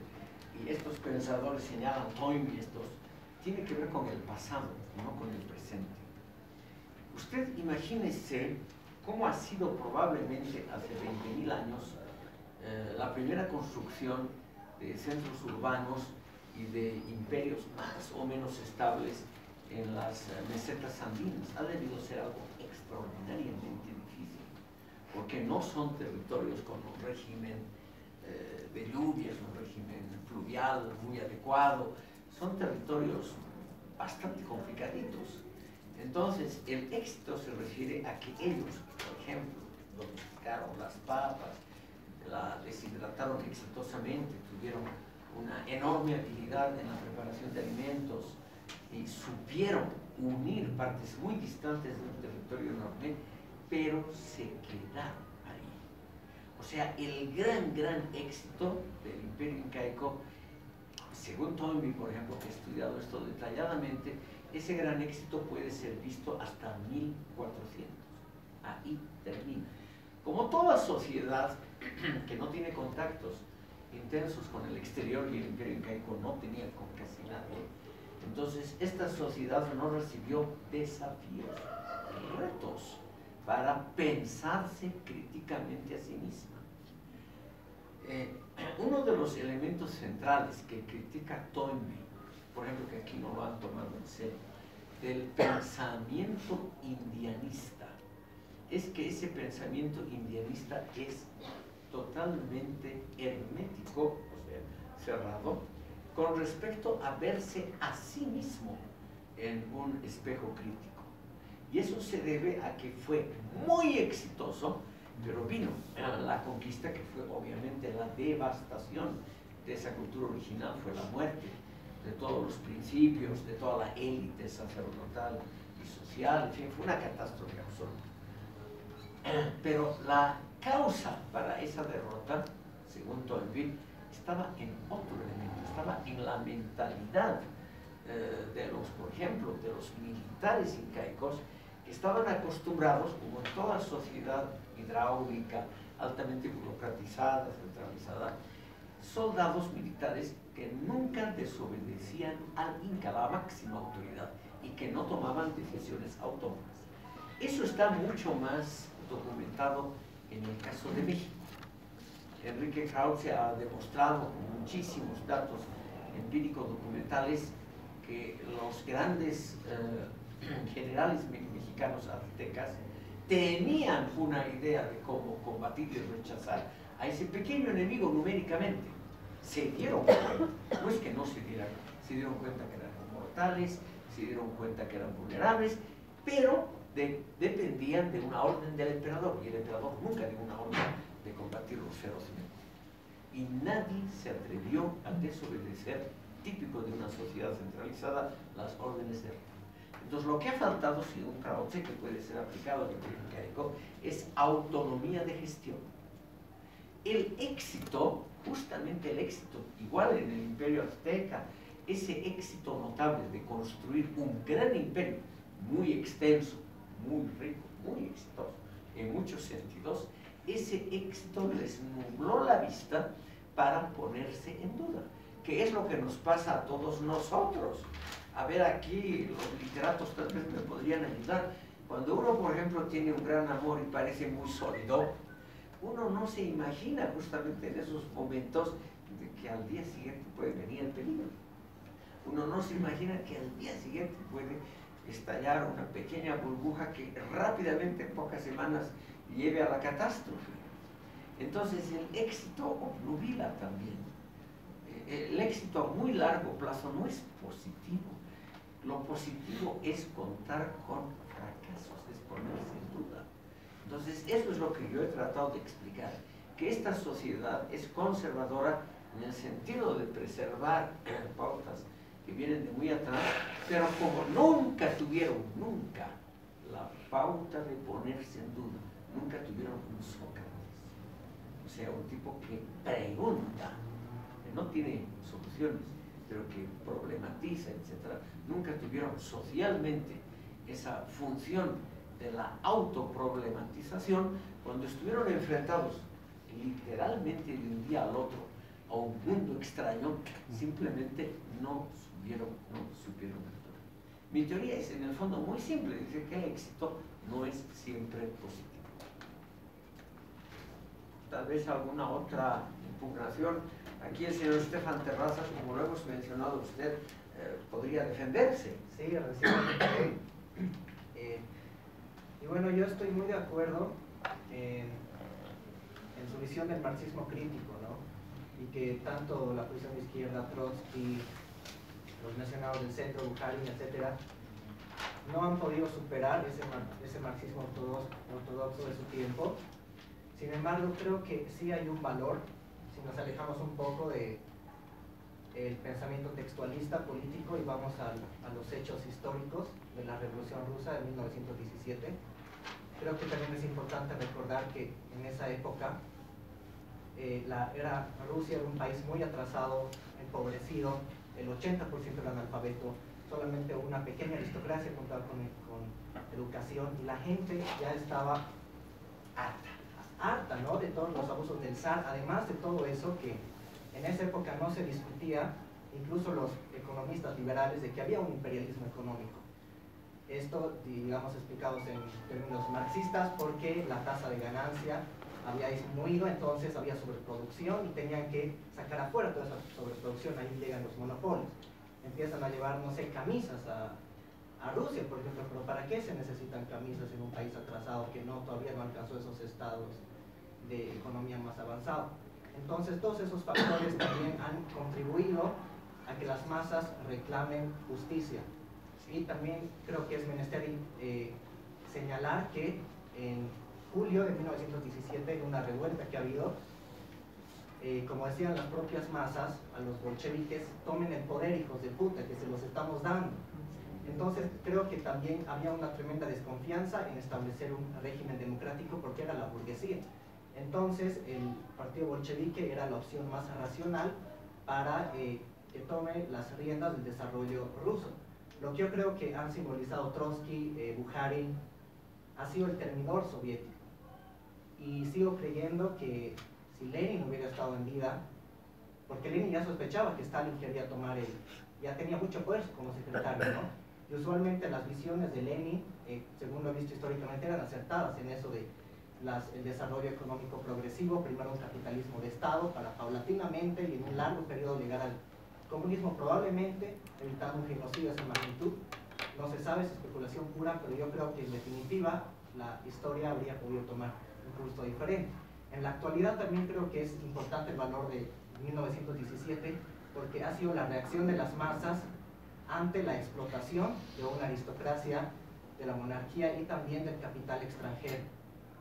y estos pensadores señalan, Toynbee, estos tiene que ver con el pasado, no con el presente. Usted imagínese cómo ha sido probablemente hace 20.000 años eh, la primera construcción de centros urbanos y de imperios más o menos estables en las eh, mesetas andinas. Ha debido ser algo extraordinariamente porque no son territorios con un régimen eh, de lluvias, un régimen fluvial muy adecuado, son territorios bastante complicaditos. Entonces, el éxito se refiere a que ellos, por ejemplo, domesticaron las papas, la deshidrataron exitosamente, tuvieron una enorme habilidad en la preparación de alimentos y supieron unir partes muy distantes de un territorio enorme, pero se quedaron ahí. O sea, el gran, gran éxito del imperio incaico según Toynbee, por ejemplo, que ha estudiado esto detalladamente, ese gran éxito puede ser visto hasta 1400. Ahí termina. Como toda sociedad que no tiene contactos intensos con el exterior y el imperio incaico no tenía con casi nadie, entonces esta sociedad no recibió desafíos, retos para pensarse críticamente a sí misma. Eh, uno de los elementos centrales que critica Toynbee, por ejemplo, que aquí no lo han tomado en serio, del pensamiento indianista, es que ese pensamiento indianista es totalmente hermético, o sea, cerrado, con respecto a verse a sí mismo en un espejo crítico. Y eso se debe a que fue muy exitoso, pero vino la conquista que fue obviamente la devastación de esa cultura original, fue la muerte de todos los principios, de toda la élite sacerdotal y social, en fin, fue una catástrofe absoluta. Pero la causa para esa derrota, según Tolville, estaba en otro elemento, estaba en la mentalidad eh, de los, por ejemplo, de los militares incaicos, estaban acostumbrados, como en toda sociedad hidráulica, altamente burocratizada, centralizada, soldados militares que nunca desobedecían al Inca, la máxima autoridad, y que no tomaban decisiones autónomas. Eso está mucho más documentado en el caso de México. Enrique Krause ha demostrado con muchísimos datos empíricos documentales que los grandes eh, generales mexicanos aztecas tenían una idea de cómo combatir y rechazar a ese pequeño enemigo numéricamente. Se dieron cuenta, no es que no se dieran, se dieron cuenta que eran mortales, se dieron cuenta que eran vulnerables, pero dependían de una orden del emperador, y el emperador nunca dio una orden de combatirlos ferozmente. Y nadie se atrevió a desobedecer, típico de una sociedad centralizada, las órdenes de rey. Entonces, lo que ha faltado, si un Krause que puede ser aplicado al incaico, es autonomía de gestión. El éxito, justamente el éxito, igual en el imperio azteca, ese éxito notable de construir un gran imperio, muy extenso, muy rico, muy exitoso en muchos sentidos, ese éxito les nubló la vista para ponerse en duda, que es lo que nos pasa a todos nosotros. A ver, aquí los literatos tal vez me podrían ayudar. Cuando uno, por ejemplo, tiene un gran amor y parece muy sólido, uno no se imagina justamente en esos momentos de que al día siguiente puede venir el peligro. Uno no se imagina que al día siguiente puede estallar una pequeña burbuja que rápidamente, en pocas semanas, lleve a la catástrofe. Entonces el éxito obnubila también. Eh, el éxito a muy largo plazo no es positivo. Lo positivo es contar con fracasos, es ponerse en duda. Entonces eso es lo que yo he tratado de explicar, que esta sociedad es conservadora en el sentido de preservar pautas que vienen de muy atrás, pero como nunca tuvieron, nunca, la pauta de ponerse en duda, nunca tuvieron un Sócrates, o sea, un tipo que pregunta, que no tiene soluciones, pero que problematiza, etc. Nunca tuvieron socialmente esa función de la autoproblematización cuando estuvieron enfrentados literalmente de un día al otro a un mundo extraño, simplemente no no supieron actuar. Mi teoría es en el fondo muy simple, dice que el éxito no es siempre positivo. Tal vez alguna otra impugnación. Aquí el señor Estefan Terrazas, como lo hemos mencionado usted, eh, podría defenderse. Sí, recién. Eh, y bueno, yo estoy muy de acuerdo en, su visión del marxismo crítico, ¿no? Y que tanto la posición de izquierda, Trotsky, los mencionados del centro, Bukharin, etcétera, no han podido superar ese, marxismo ortodoxo, ortodoxo de su tiempo. Sin embargo, creo que sí hay un valor, nos alejamos un poco de el pensamiento textualista político y vamos a, los hechos históricos de la Revolución Rusa de 1917. Creo que también es importante recordar que en esa época eh, la, era, Rusia era un país muy atrasado, empobrecido, el 80% del analfabeto, solamente una pequeña aristocracia contaba con, con educación y la gente ya estaba harta, harta ¿no? de todos los abusos del zar, además de todo eso que en esa época no se discutía, incluso los economistas liberales, de que había un imperialismo económico. Esto, digamos, explicados en términos marxistas, porque la tasa de ganancia había disminuido, entonces había sobreproducción y tenían que sacar afuera toda esa sobreproducción, ahí llegan los monopolios. Empiezan a llevar, no sé, camisas a, a Rusia, por ejemplo, pero ¿para qué se necesitan camisas en un país atrasado que no todavía no alcanzó esos estados de economía más avanzado? Entonces, todos esos factores también han contribuido a que las masas reclamen justicia. Y también creo que es menester eh, señalar que en julio de 1917, en una revuelta que ha habido, eh, como decían las propias masas, a los bolcheviques, tomen el poder, hijos de puta, que se los estamos dando. Entonces creo que también había una tremenda desconfianza en establecer un régimen democrático porque era la burguesía. Entonces el partido bolchevique era la opción más racional para eh, que tome las riendas del desarrollo ruso. Lo que yo creo que han simbolizado Trotsky, eh, Bukharin, ha sido el terminador soviético. Y sigo creyendo que si Lenin hubiera estado en vida, porque Lenin ya sospechaba que Stalin quería tomar el, ya tenía mucho poder como secretario, ¿no? Y usualmente las visiones de Lenin, eh, según lo he visto históricamente, eran acertadas en eso de el desarrollo económico progresivo, primero un capitalismo de Estado para paulatinamente y en un largo periodo llegar al comunismo probablemente, evitando un genocidio de esa magnitud. No se sabe, es especulación pura, pero yo creo que en definitiva la historia habría podido tomar un curso diferente. En la actualidad también creo que es importante el valor de 1917 porque ha sido la reacción de las masas ante la explotación de una aristocracia, de la monarquía y también del capital extranjero.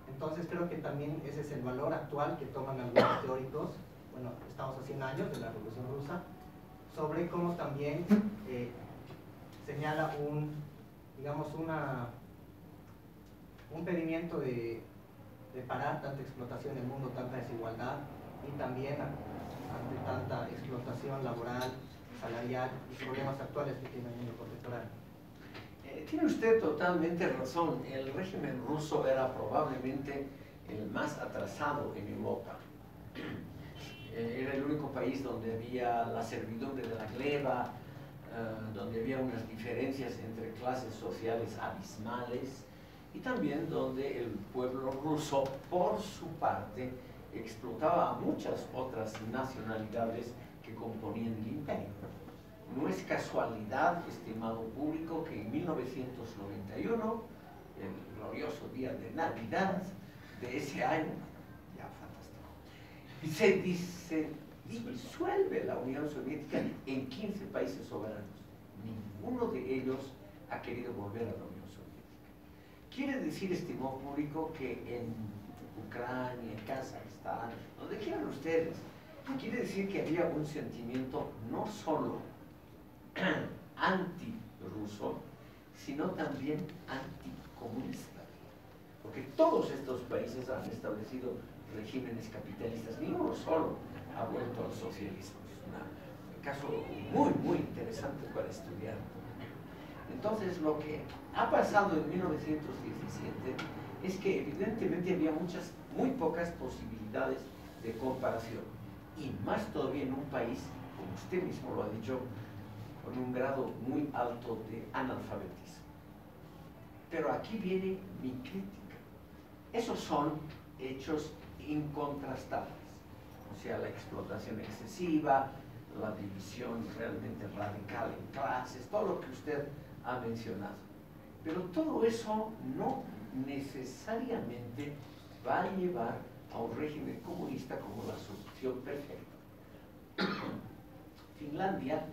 Entonces creo que también ese es el valor actual que toman algunos teóricos, bueno, estamos a 100 años de la Revolución Rusa, sobre cómo también eh, señala un, digamos, una, un pedimiento de, de parar tanta explotación en el mundo, tanta desigualdad y también ante tanta explotación laboral, salarial y problemas actuales que tiene el contemporáneo. Eh, tiene usted totalmente razón. El régimen ruso era probablemente el más atrasado en Europa. Eh, era el único país donde había la servidumbre de la gleba, eh, donde había unas diferencias entre clases sociales abismales y también donde el pueblo ruso, por su parte, explotaba a muchas otras nacionalidades que componían el imperio. No es casualidad, estimado público, que en 1991, el glorioso día de Navidad de ese año, ya fantástico, se, disuelve la Unión Soviética en 15 países soberanos. Ninguno de ellos ha querido volver a la Unión Soviética. Quiere decir, estimado público, que en Ucrania, en Kazajstán, donde quieran ustedes, quiere decir que había un sentimiento no solo anti-ruso, sino también anticomunista. Porque todos estos países han establecido regímenes capitalistas, ni uno solo ha vuelto al socialismo. Es un caso muy, muy interesante para estudiar. Entonces, lo que ha pasado en 1917 es que evidentemente había muchas, muy pocas posibilidades de comparación y más todavía en un país, como usted mismo lo ha dicho, con un grado muy alto de analfabetismo. Pero aquí viene mi crítica. Esos son hechos incontrastables. O sea, la explotación excesiva, la división realmente radical en clases, todo lo que usted ha mencionado. Pero todo eso no necesariamente va a llevar a un régimen comunista como la solución perfecta. Finlandia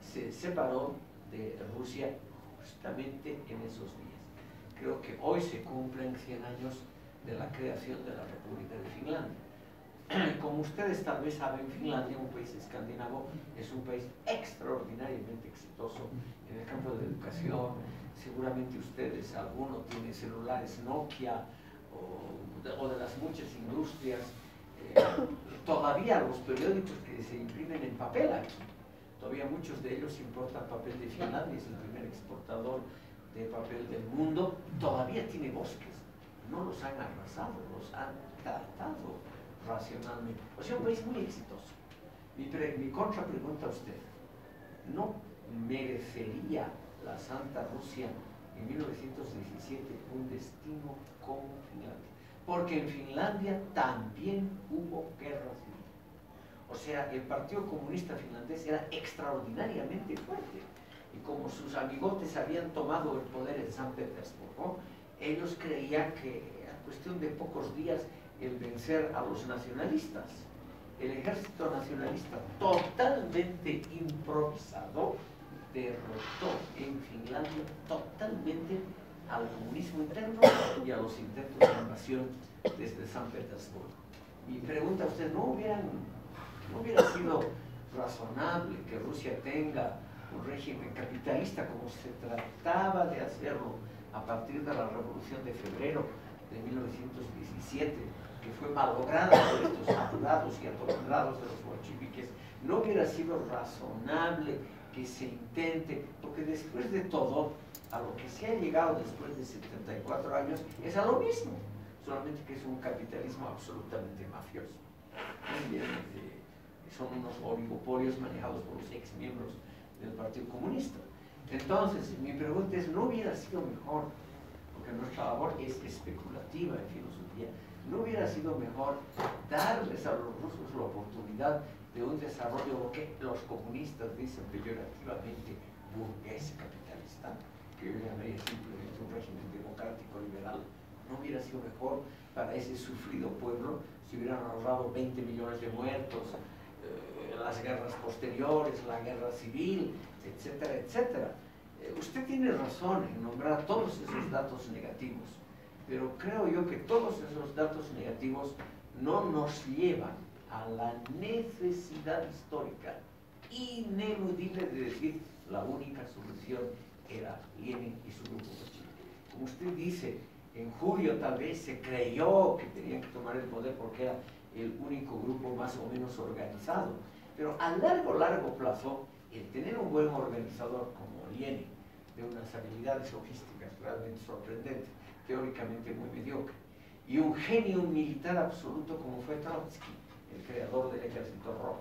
se separó de Rusia justamente en esos días. Creo que hoy se cumplen 100 años de la creación de la República de Finlandia. Como ustedes tal vez saben, Finlandia, un país escandinavo, es un país extraordinariamente exitoso en el campo de educación. Seguramente ustedes, alguno tiene celulares Nokia o de, las muchas industrias. Eh, todavía los periódicos que se imprimen en papel aquí Todavía muchos de ellos importan papel de Finlandia, es el primer exportador de papel del mundo. Todavía tiene bosques, no los han arrasado, los han tratado racionalmente. O sea, un país muy exitoso. Mi, mi contra pregunta a usted, ¿no merecería la Santa Rusia en 1917 un destino como Finlandia? Porque en Finlandia también hubo guerra civil. O sea, el Partido Comunista Finlandés era extraordinariamente fuerte. Y como sus amigotes habían tomado el poder en San Petersburgo, ellos creían que a cuestión de pocos días el vencer a los nacionalistas. El ejército nacionalista totalmente improvisado derrotó en Finlandia totalmente al comunismo interno y a los intentos de invasión desde San Petersburgo. Mi pregunta usted, ¿no, ¿no hubiera sido razonable que Rusia tenga un régimen capitalista como se trataba de hacerlo a partir de la Revolución de Febrero de 1917, que fue malograda por estos apurados y atolondrados de los bolcheviques, no hubiera sido razonable que se intente, porque después de todo, a lo que se ha llegado después de 74 años es a lo mismo, solamente que es un capitalismo absolutamente mafioso. Son unos oligopolios manejados por los ex miembros del Partido Comunista. Entonces, mi pregunta es, ¿no hubiera sido mejor, porque nuestra labor es especulativa en filosofía, ¿no hubiera sido mejor darles a los rusos la oportunidad de un desarrollo que los comunistas dicen peyorativamente burgués capitalista, que yo simplemente un régimen democrático liberal, ¿no hubiera sido mejor para ese sufrido pueblo si hubieran ahorrado 20 millones de muertos, las guerras posteriores, la guerra civil, etcétera, etcétera. Eh, usted tiene razón en nombrar todos esos datos negativos, pero creo yo que todos esos datos negativos no nos llevan a la necesidad histórica ineludible de decir la única solución era Lenin y su grupo Como usted dice, en julio tal vez se creyó que tenían que tomar el poder porque era el único grupo más o menos organizado. Pero a largo, largo plazo, el tener un buen organizador como Lenin, de unas habilidades logísticas realmente sorprendentes, teóricamente muy mediocre, y un genio militar absoluto como fue Trotsky, el creador del ejército rojo.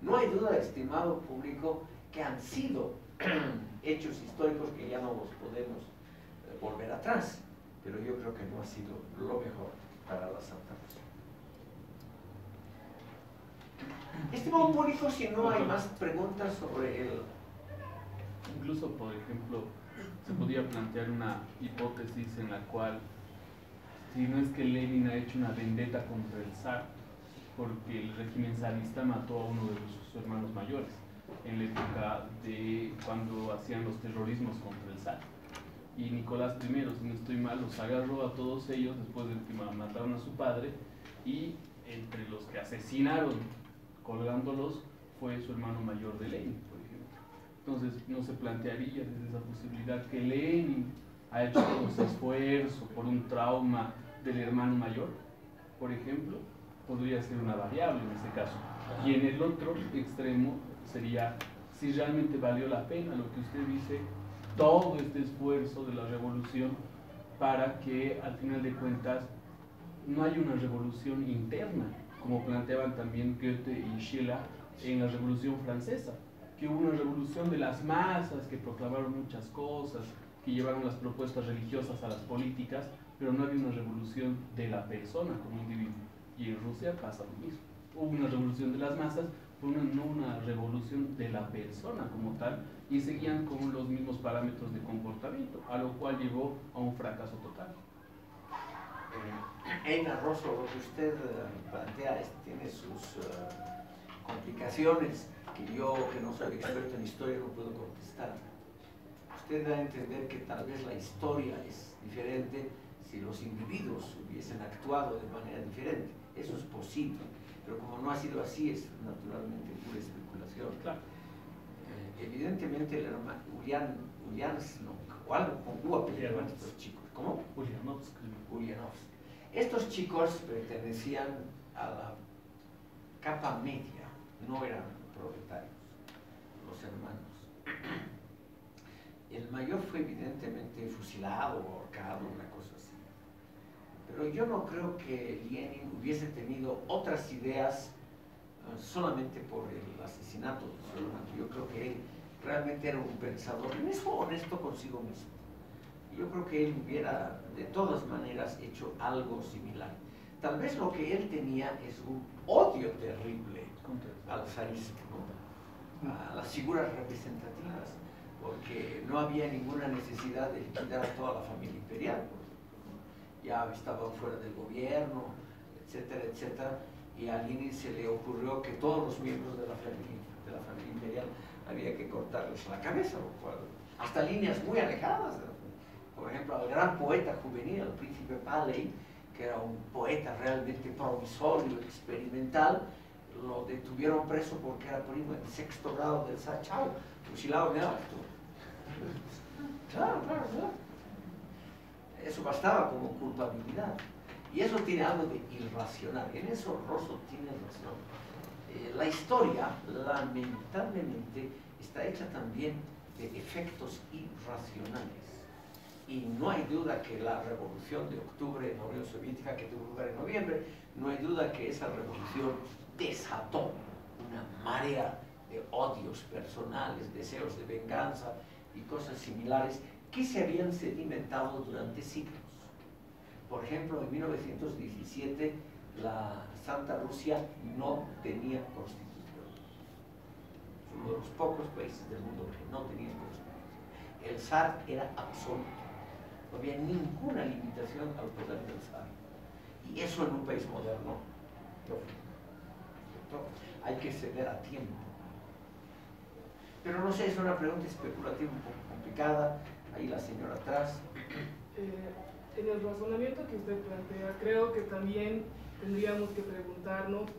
No hay duda, estimado público, que han sido hechos históricos que ya no los podemos eh, volver atrás, pero yo creo que no ha sido lo mejor para la Santa Rusia. Estimado público, si no hay más preguntas sobre el... Incluso, por ejemplo, se podría plantear una hipótesis en la cual, si no es que Lenin ha hecho una vendetta contra el zar, porque el régimen zarista mató a uno de sus hermanos mayores en la época de cuando hacían los terrorismos contra el zar. Y Nicolás I, si no estoy mal, los agarró a todos ellos después de que mataron a su padre y entre los que asesinaron colgándolos fue su hermano mayor de Lenin, por ejemplo. Entonces no se plantearía desde esa posibilidad que Lenin ha hecho ese esfuerzo por un trauma del hermano mayor, por ejemplo, podría ser una variable en ese caso. Y en el otro extremo sería si realmente valió la pena lo que usted dice, todo este esfuerzo de la revolución para que al final de cuentas no haya una revolución interna, como planteaban también Goethe y Schiller en la Revolución Francesa, que hubo una revolución de las masas que proclamaron muchas cosas, que llevaron las propuestas religiosas a las políticas, pero no había una revolución de la persona como individuo. Y en Rusia pasa lo mismo. Hubo una revolución de las masas, no una revolución de la persona como tal, y seguían con los mismos parámetros de comportamiento, a lo cual llevó a un fracaso total. Eina Rosso, lo que usted eh, plantea tiene sus eh, complicaciones que yo, que no soy experto en historia, no puedo contestar. Usted da a entender que tal vez la historia es diferente si los individuos hubiesen actuado de manera diferente. Eso es posible, pero como no ha sido así, es naturalmente pura especulación. Claro. Eh, evidentemente, el hermano Julián, o algo con U apellido estos chicos. ¿Cómo? Ulyanovsky. Ulyanovsky. Estos chicos pertenecían a la capa media, no eran proletarios. los hermanos. El mayor fue evidentemente fusilado o ahorcado, una. Pero yo no creo que Lenin hubiese tenido otras ideas uh, solamente por el asesinato de su hermano. Yo creo que él realmente era un pensador, mismo honesto consigo mismo. Yo creo que él hubiera de todas maneras hecho algo similar. Tal vez lo que él tenía es un odio terrible al zarismo, a las figuras representativas porque no había ninguna necesidad de liquidar a toda la familia imperial. Ya estaban fuera del gobierno, etcétera, etcétera, y a Lenin se le ocurrió que todos los miembros de la familia, de la familia imperial había que cortarles la cabeza, hasta líneas muy alejadas. Por ejemplo, al gran poeta juvenil, el príncipe Paley, que era un poeta realmente provisorio, experimental, lo detuvieron preso porque era primo en sexto grado del Sachao, fusilado en el acto. Claro, claro, claro. Eso bastaba como culpabilidad. Y eso tiene algo de irracional. En eso Rosso tiene razón. Eh, la historia, lamentablemente, está hecha también de efectos irracionales. Y no hay duda que la revolución de octubre en la Unión Soviética, que tuvo lugar en noviembre, no hay duda que esa revolución desató una marea de odios personales, deseos de venganza, y cosas similares que se habían sedimentado durante siglos. Por ejemplo, en 1917 la Santa Rusia no tenía constitución. Uno de los pocos países del mundo que no tenía constitución. El zar era absoluto. No había ninguna limitación al poder del zar. Y eso en un país moderno, hay que ceder a tiempo pero no sé, es una pregunta especulativa un poco complicada. Ahí la señora atrás. Eh, en el razonamiento que usted plantea, creo que también tendríamos que preguntarnos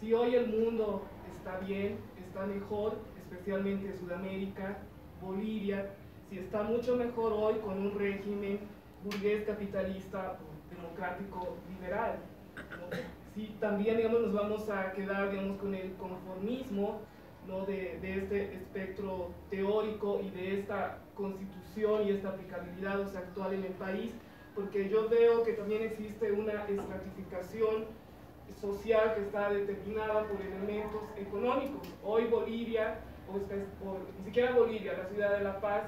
si hoy el mundo está bien, está mejor, especialmente Sudamérica, Bolivia, si está mucho mejor hoy con un régimen burgués capitalista democrático liberal. Si también digamos, nos vamos a quedar digamos, con el conformismo ¿no? de, de, este espectro teórico y de esta constitución y esta aplicabilidad o sea, actual en el país, porque yo veo que también existe una estratificación social que está determinada por elementos económicos. Hoy Bolivia, o, ni siquiera Bolivia, la ciudad de La Paz,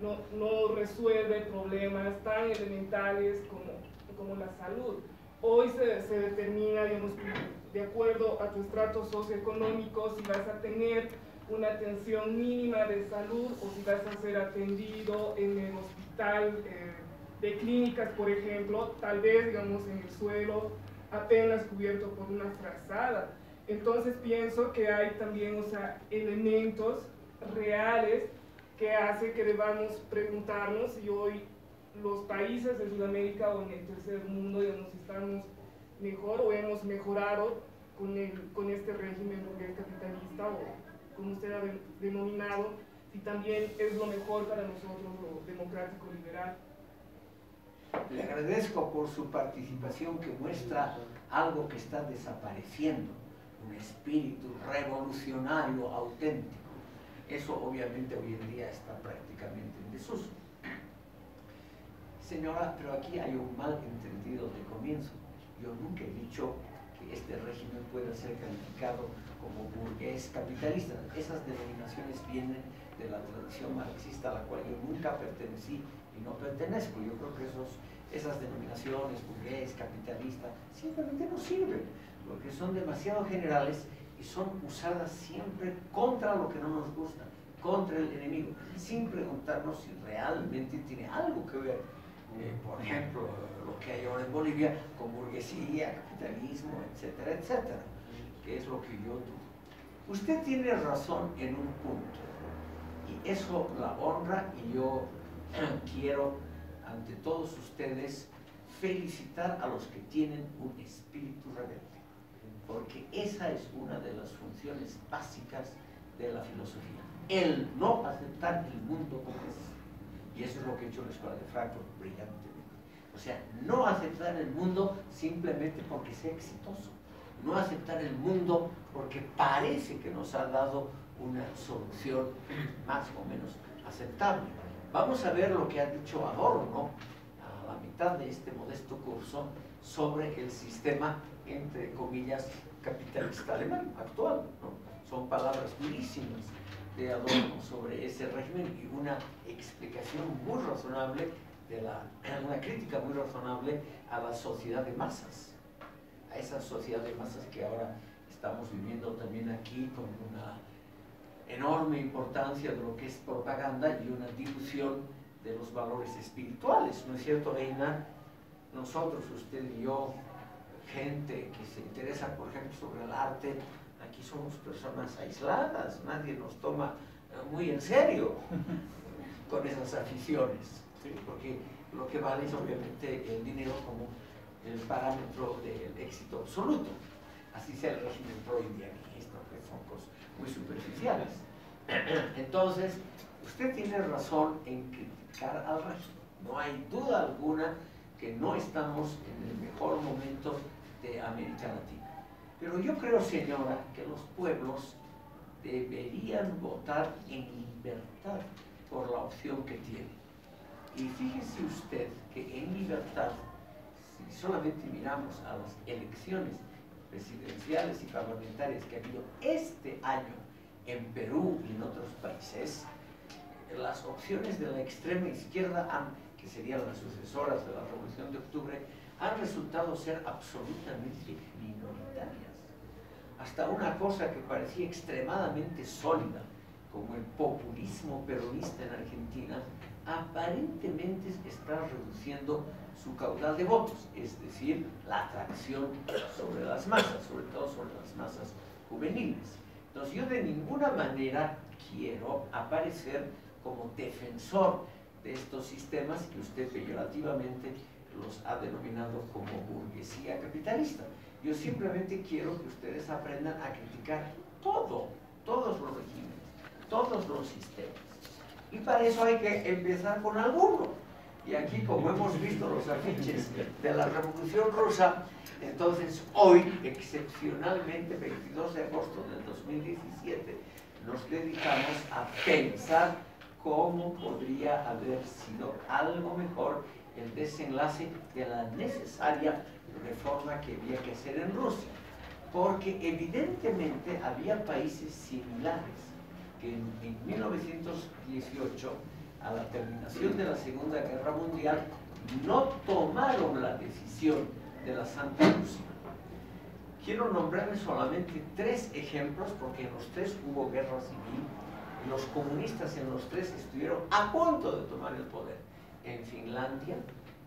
no, no resuelve problemas tan elementales como, como la salud. Hoy se, se determina, digamos, de acuerdo a tu estrato socioeconómico, si vas a tener una atención mínima de salud o si vas a ser atendido en el hospital eh, de clínicas, por ejemplo, tal vez, digamos, en el suelo apenas cubierto por una frazada. Entonces pienso que hay también, o sea, elementos reales que hace que debamos preguntarnos si hoy los países de Sudamérica o en el tercer mundo, digamos, estamos mejor o hemos mejorado con, el, con este régimen capitalista o como usted ha denominado, si también es lo mejor para nosotros lo democrático liberal. Le agradezco por su participación que muestra algo que está desapareciendo, un espíritu revolucionario auténtico. Eso obviamente hoy en día está prácticamente en desuso. Señora, pero aquí hay un mal entendido de comienzo. Yo nunca he dicho que este régimen pueda ser calificado como burgués capitalista. Esas denominaciones vienen de la tradición marxista a la cual yo nunca pertenecí y no pertenezco. Yo creo que esas denominaciones, burgués, capitalista, simplemente no sirven, porque son demasiado generales y son usadas siempre contra lo que no nos gusta, contra el enemigo, sin preguntarnos si realmente tiene algo que ver eh, por ejemplo, lo que hay ahora en Bolivia con burguesía, capitalismo, etcétera, etcétera, que es lo que yo dudo. Usted tiene razón en un punto, y eso la honra, y yo quiero ante todos ustedes felicitar a los que tienen un espíritu rebelde, porque esa es una de las funciones básicas de la filosofía, el no aceptar el mundo como es y eso es lo que ha hecho la Escuela de Frankfurt brillantemente. O sea, no aceptar el mundo simplemente porque sea exitoso. No aceptar el mundo porque parece que nos ha dado una solución más o menos aceptable. Vamos a ver lo que ha dicho Adorno a la mitad de este modesto curso sobre el sistema, entre comillas, capitalista alemán actual. Son palabras durísimas de Adorno sobre ese régimen y una explicación muy razonable, de la, una crítica muy razonable a la sociedad de masas, a esa sociedad de masas que ahora estamos viviendo también aquí con una enorme importancia de lo que es propaganda y una dilución de los valores espirituales. ¿No es cierto, Reina? Nosotros, usted y yo, gente que se interesa, por ejemplo, sobre el arte, aquí somos personas aisladas, nadie nos toma eh, muy en serio con esas aficiones, porque lo que vale es obviamente el dinero como el parámetro del éxito absoluto, así sea el régimen pro-indianista, que son cosas muy superficiales. Entonces, usted tiene razón en criticar al régimen, no hay duda alguna que no estamos en el mejor momento de América Latina. Pero yo creo, señora, que los pueblos deberían votar en libertad por la opción que tienen. Y fíjese usted que en libertad, si solamente miramos a las elecciones presidenciales y parlamentarias que ha habido este año en Perú y en otros países, las opciones de la extrema izquierda que serían las sucesoras de la Revolución de Octubre, han resultado ser absolutamente minoritarias. Hasta una cosa que parecía extremadamente sólida, como el populismo peronista en Argentina, aparentemente está reduciendo su caudal de votos, es decir, la atracción sobre las masas, sobre todo sobre las masas juveniles. Entonces yo de ninguna manera quiero aparecer como defensor de estos sistemas que usted peyorativamente los ha denominado como burguesía capitalista. Yo simplemente quiero que ustedes aprendan a criticar todo, todos los regímenes, todos los sistemas. Y para eso hay que empezar con alguno. Y aquí, como hemos visto los afiches de la Revolución Rusa, entonces hoy, excepcionalmente, 22 de agosto del 2017, nos dedicamos a pensar cómo podría haber sido algo mejor el desenlace de la necesaria reforma que había que hacer en Rusia. Porque evidentemente había países similares que en, 1918, a la terminación de la Segunda Guerra Mundial, no tomaron la decisión de la Santa Rusia. Quiero nombrarles solamente tres ejemplos porque en los tres hubo guerra civil los comunistas en los tres estuvieron a punto de tomar el poder, en Finlandia,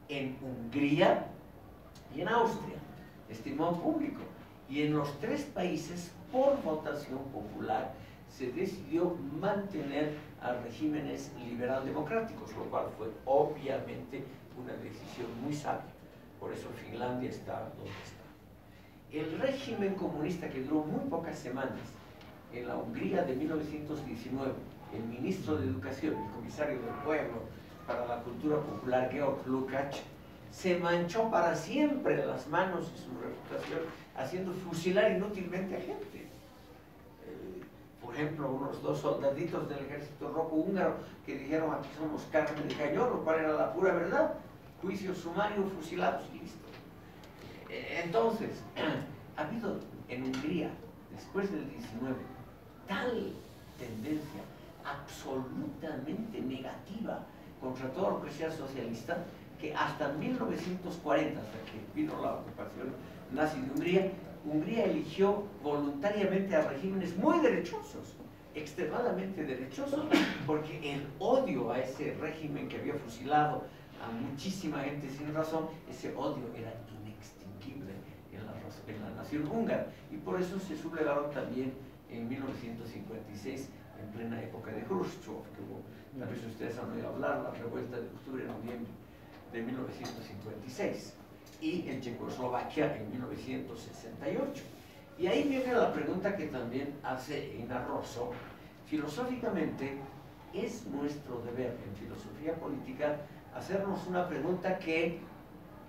en Hungría y en Austria, estimado público. Y en los tres países, por votación popular, se decidió mantener a regímenes liberal-democráticos, lo cual fue obviamente una decisión muy sabia. Por eso Finlandia está donde está. El régimen comunista que duró muy pocas semanas en la Hungría de 1919, el ministro de Educación, el comisario del pueblo para la cultura popular, Georg Lukács, se manchó para siempre las manos y su reputación haciendo fusilar inútilmente a gente. Eh, por ejemplo, unos dos soldaditos del ejército rojo húngaro que dijeron aquí somos carne de cañón, lo cual era la pura verdad. Juicio sumario, fusilados y listo. Eh, entonces, ha habido en Hungría, después del 19, tal tendencia absolutamente negativa contra todo lo que sea socialista, que hasta 1940, hasta que vino la ocupación nazi de Hungría, Hungría eligió voluntariamente a regímenes muy derechosos, extremadamente derechosos, porque el odio a ese régimen que había fusilado a muchísima gente sin razón, ese odio era inextinguible en la, en la nación húngara. Y por eso se sublevaron también en 1956, en plena época de Khrushchev, que hubo, tal vez ustedes han oído hablar, la revuelta de octubre-noviembre de 1956, y en Checoslovaquia en 1968. Y ahí viene la pregunta que también hace Ina Rosso. Filosóficamente, es nuestro deber en filosofía política hacernos una pregunta que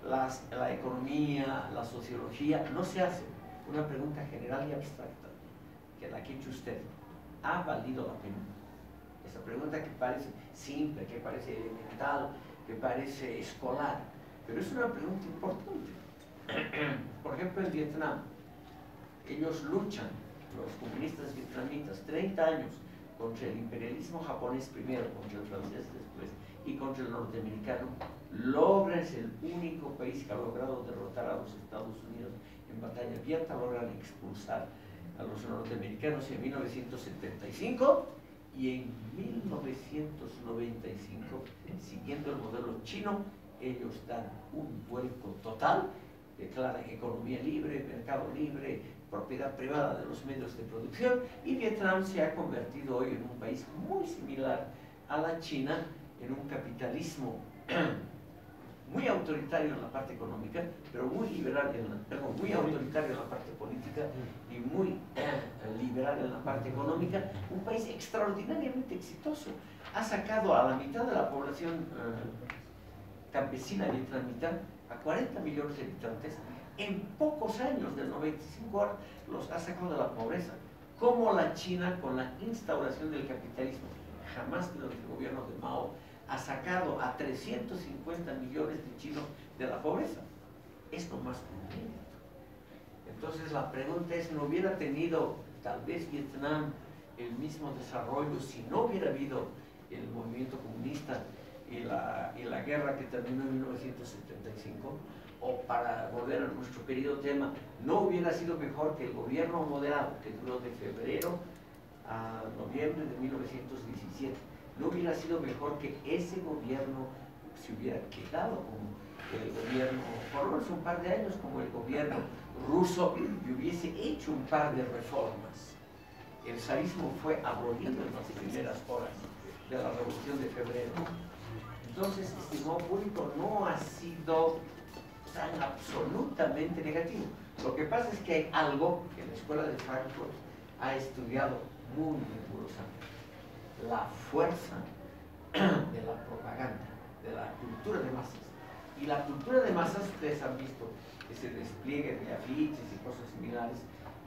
las, la economía, la sociología no se hacen, una pregunta general y abstracta la que ha hecho usted. ha valido la pena? Esa pregunta que parece simple, que parece elemental, que parece escolar, pero es una pregunta importante. Por ejemplo, en Vietnam, ellos luchan, los comunistas vietnamitas, 30 años contra el imperialismo japonés primero, contra el francés después y contra el norteamericano, logran ser el único país que ha logrado derrotar a los Estados Unidos en batalla abierta, logran expulsar a los norteamericanos en 1975 y en 1995, siguiendo el modelo chino, ellos dan un vuelco total, declaran economía libre, mercado libre, propiedad privada de los medios de producción y Vietnam se ha convertido hoy en un país muy similar a la China, en un capitalismo muy autoritario en la parte económica, pero muy liberal, en la, perdón, muy autoritario en la parte política y muy eh, liberal en la parte económica, un país extraordinariamente exitoso. Ha sacado a la mitad de la población eh, campesina vietnamita, a 40 millones de habitantes, en pocos años, de 95 horas, los ha sacado de la pobreza. Como la China con la instauración del capitalismo, jamás durante el gobierno de Mao, ha sacado a 350 millones de chinos de la pobreza. Es lo más un Entonces la pregunta es, ¿no hubiera tenido tal vez Vietnam el mismo desarrollo si no hubiera habido el movimiento comunista y la, y la guerra que terminó en 1975? O para volver a nuestro querido tema, ¿no hubiera sido mejor que el gobierno moderado que duró de febrero a noviembre de 1917 ¿No hubiera sido mejor que ese gobierno se hubiera quedado como el gobierno, por un par de años, como el gobierno ruso y hubiese hecho un par de reformas? El zarismo fue abolido en las primeras horas de la Revolución de Febrero. Entonces, estimado público, no ha sido tan absolutamente negativo. Lo que pasa es que hay algo que la Escuela de Frankfurt ha estudiado muy rigurosamente la fuerza de la propaganda, de la cultura de masas. Y la cultura de masas, ustedes han visto ese despliegue de afiches y cosas similares,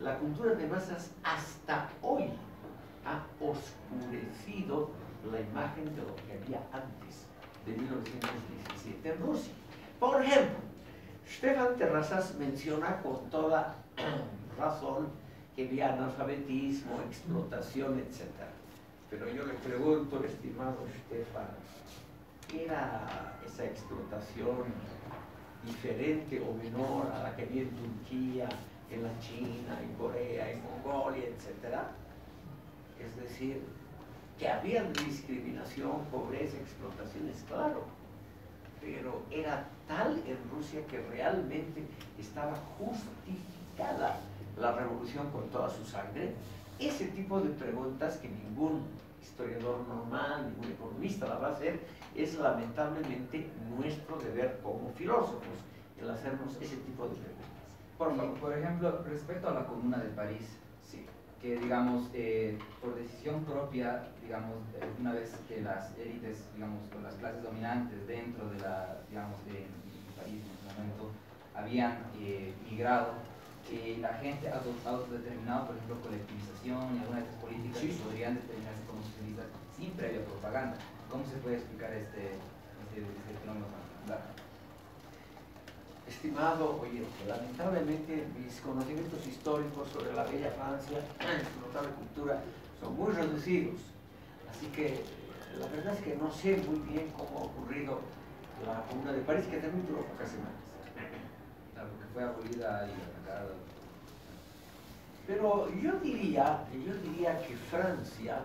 la cultura de masas hasta hoy ha oscurecido la imagen de lo que había antes de 1917 en Rusia. Por ejemplo, Stefan Terrazas menciona con toda razón que había analfabetismo, explotación, etc. Pero yo le pregunto, estimado Estefan, ¿era esa explotación diferente o menor a la que había en Turquía, en la China, en Corea, en Mongolia, etcétera? Es decir, que había discriminación, pobreza, explotaciones, claro, pero era tal en Rusia que realmente estaba justificada la revolución con toda su sangre ese tipo de preguntas que ningún historiador normal, ningún economista la va a hacer, es lamentablemente nuestro deber como filósofos, el hacernos ese tipo de preguntas. Por, por ejemplo, respecto a la Comuna de París, sí. que digamos, eh, por decisión propia, digamos, una vez que las élites, digamos, o las clases dominantes dentro de la, digamos, de, París en ese momento, habían eh, migrado que la gente ha autodeterminado, por ejemplo, colectivización y algunas de estas políticas que podrían determinarse como socialistas sin previa propaganda. ¿Cómo se puede explicar este, este, este fenómeno Estimado oyente, lamentablemente mis conocimientos históricos sobre la bella Francia, su notable cultura, son muy reducidos. Así que la verdad es que no sé muy bien cómo ha ocurrido la Comuna de París, que también duró pocas semanas. Fue abolida y pero yo diría, yo diría que Francia,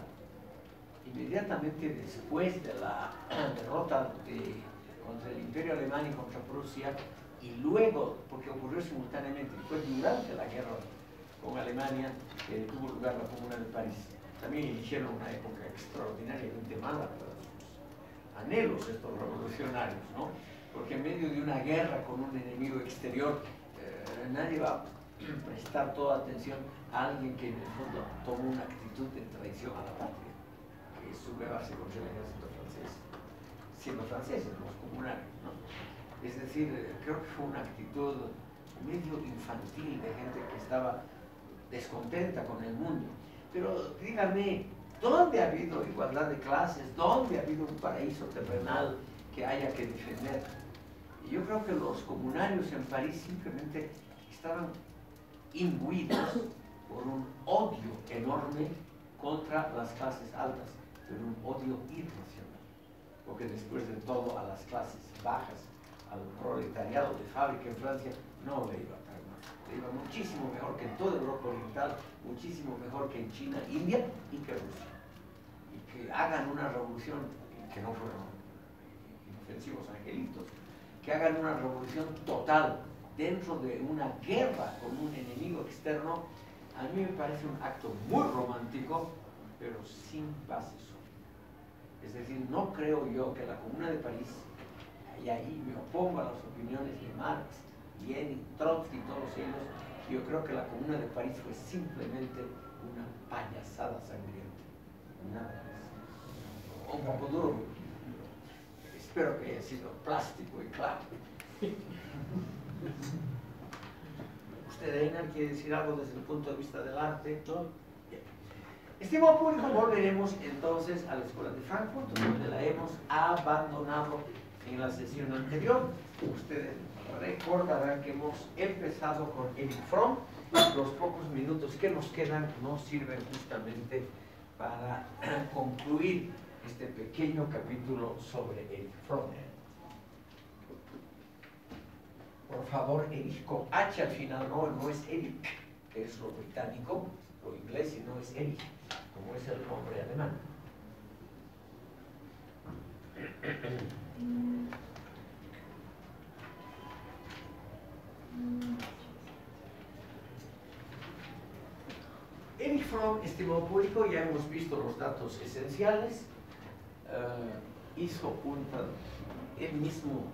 inmediatamente después de la derrota contra el Imperio Alemán y contra Prusia, y luego, porque ocurrió simultáneamente, fue durante la guerra con Alemania que tuvo lugar la Comuna de París. También eligieron una época extraordinariamente mala para sus anhelos estos revolucionarios, ¿no? Porque en medio de una guerra con un enemigo exterior, nadie va a prestar toda atención a alguien que en el fondo tomó una actitud de traición a la patria, que es sublevarse contra el ejército francés, siendo franceses los comunarios. ¿no? Es decir, creo que fue una actitud medio infantil de gente que estaba descontenta con el mundo. Pero díganme, ¿dónde ha habido igualdad de clases? ¿Dónde ha habido un paraíso terrenal que haya que defender? Y yo creo que los comunarios en París simplemente estaban imbuidos por un odio enorme contra las clases altas, pero un odio irracional. Porque después de todo a las clases bajas, al proletariado de fábrica en Francia, no le iba tan mal. Le iba muchísimo mejor que en toda Europa Oriental, muchísimo mejor que en China, India y que Rusia. Y que hagan una revolución, que no fueron inofensivos angelitos, que hagan una revolución total dentro de una guerra con un enemigo externo, a mí me parece un acto muy romántico, pero sin base Es decir, no creo yo que la Comuna de París, y ahí me opongo a las opiniones de Marx, Lenin, Trotsky todos ellos, yo creo que la Comuna de París fue simplemente una payasada sangrienta. Nada más. Un poco duro. Espero que haya sido plástico y claro. ¿Usted, Einar, quiere decir algo desde el punto de vista del arte? ¿No? Estimado público, volveremos entonces a la Escuela de Frankfurt, donde la hemos abandonado en la sesión anterior. Ustedes recordarán que hemos empezado con Eric Fromm. Los pocos minutos que nos quedan nos sirven justamente para concluir este pequeño capítulo sobre Eric Fromm. Por favor, Eric con H al final, no, no es Eric, es lo británico, lo inglés, y no es Eric, como es el nombre alemán. Eric Fromm, estimado público, ya hemos visto los datos esenciales. Eh, hizo un, él mismo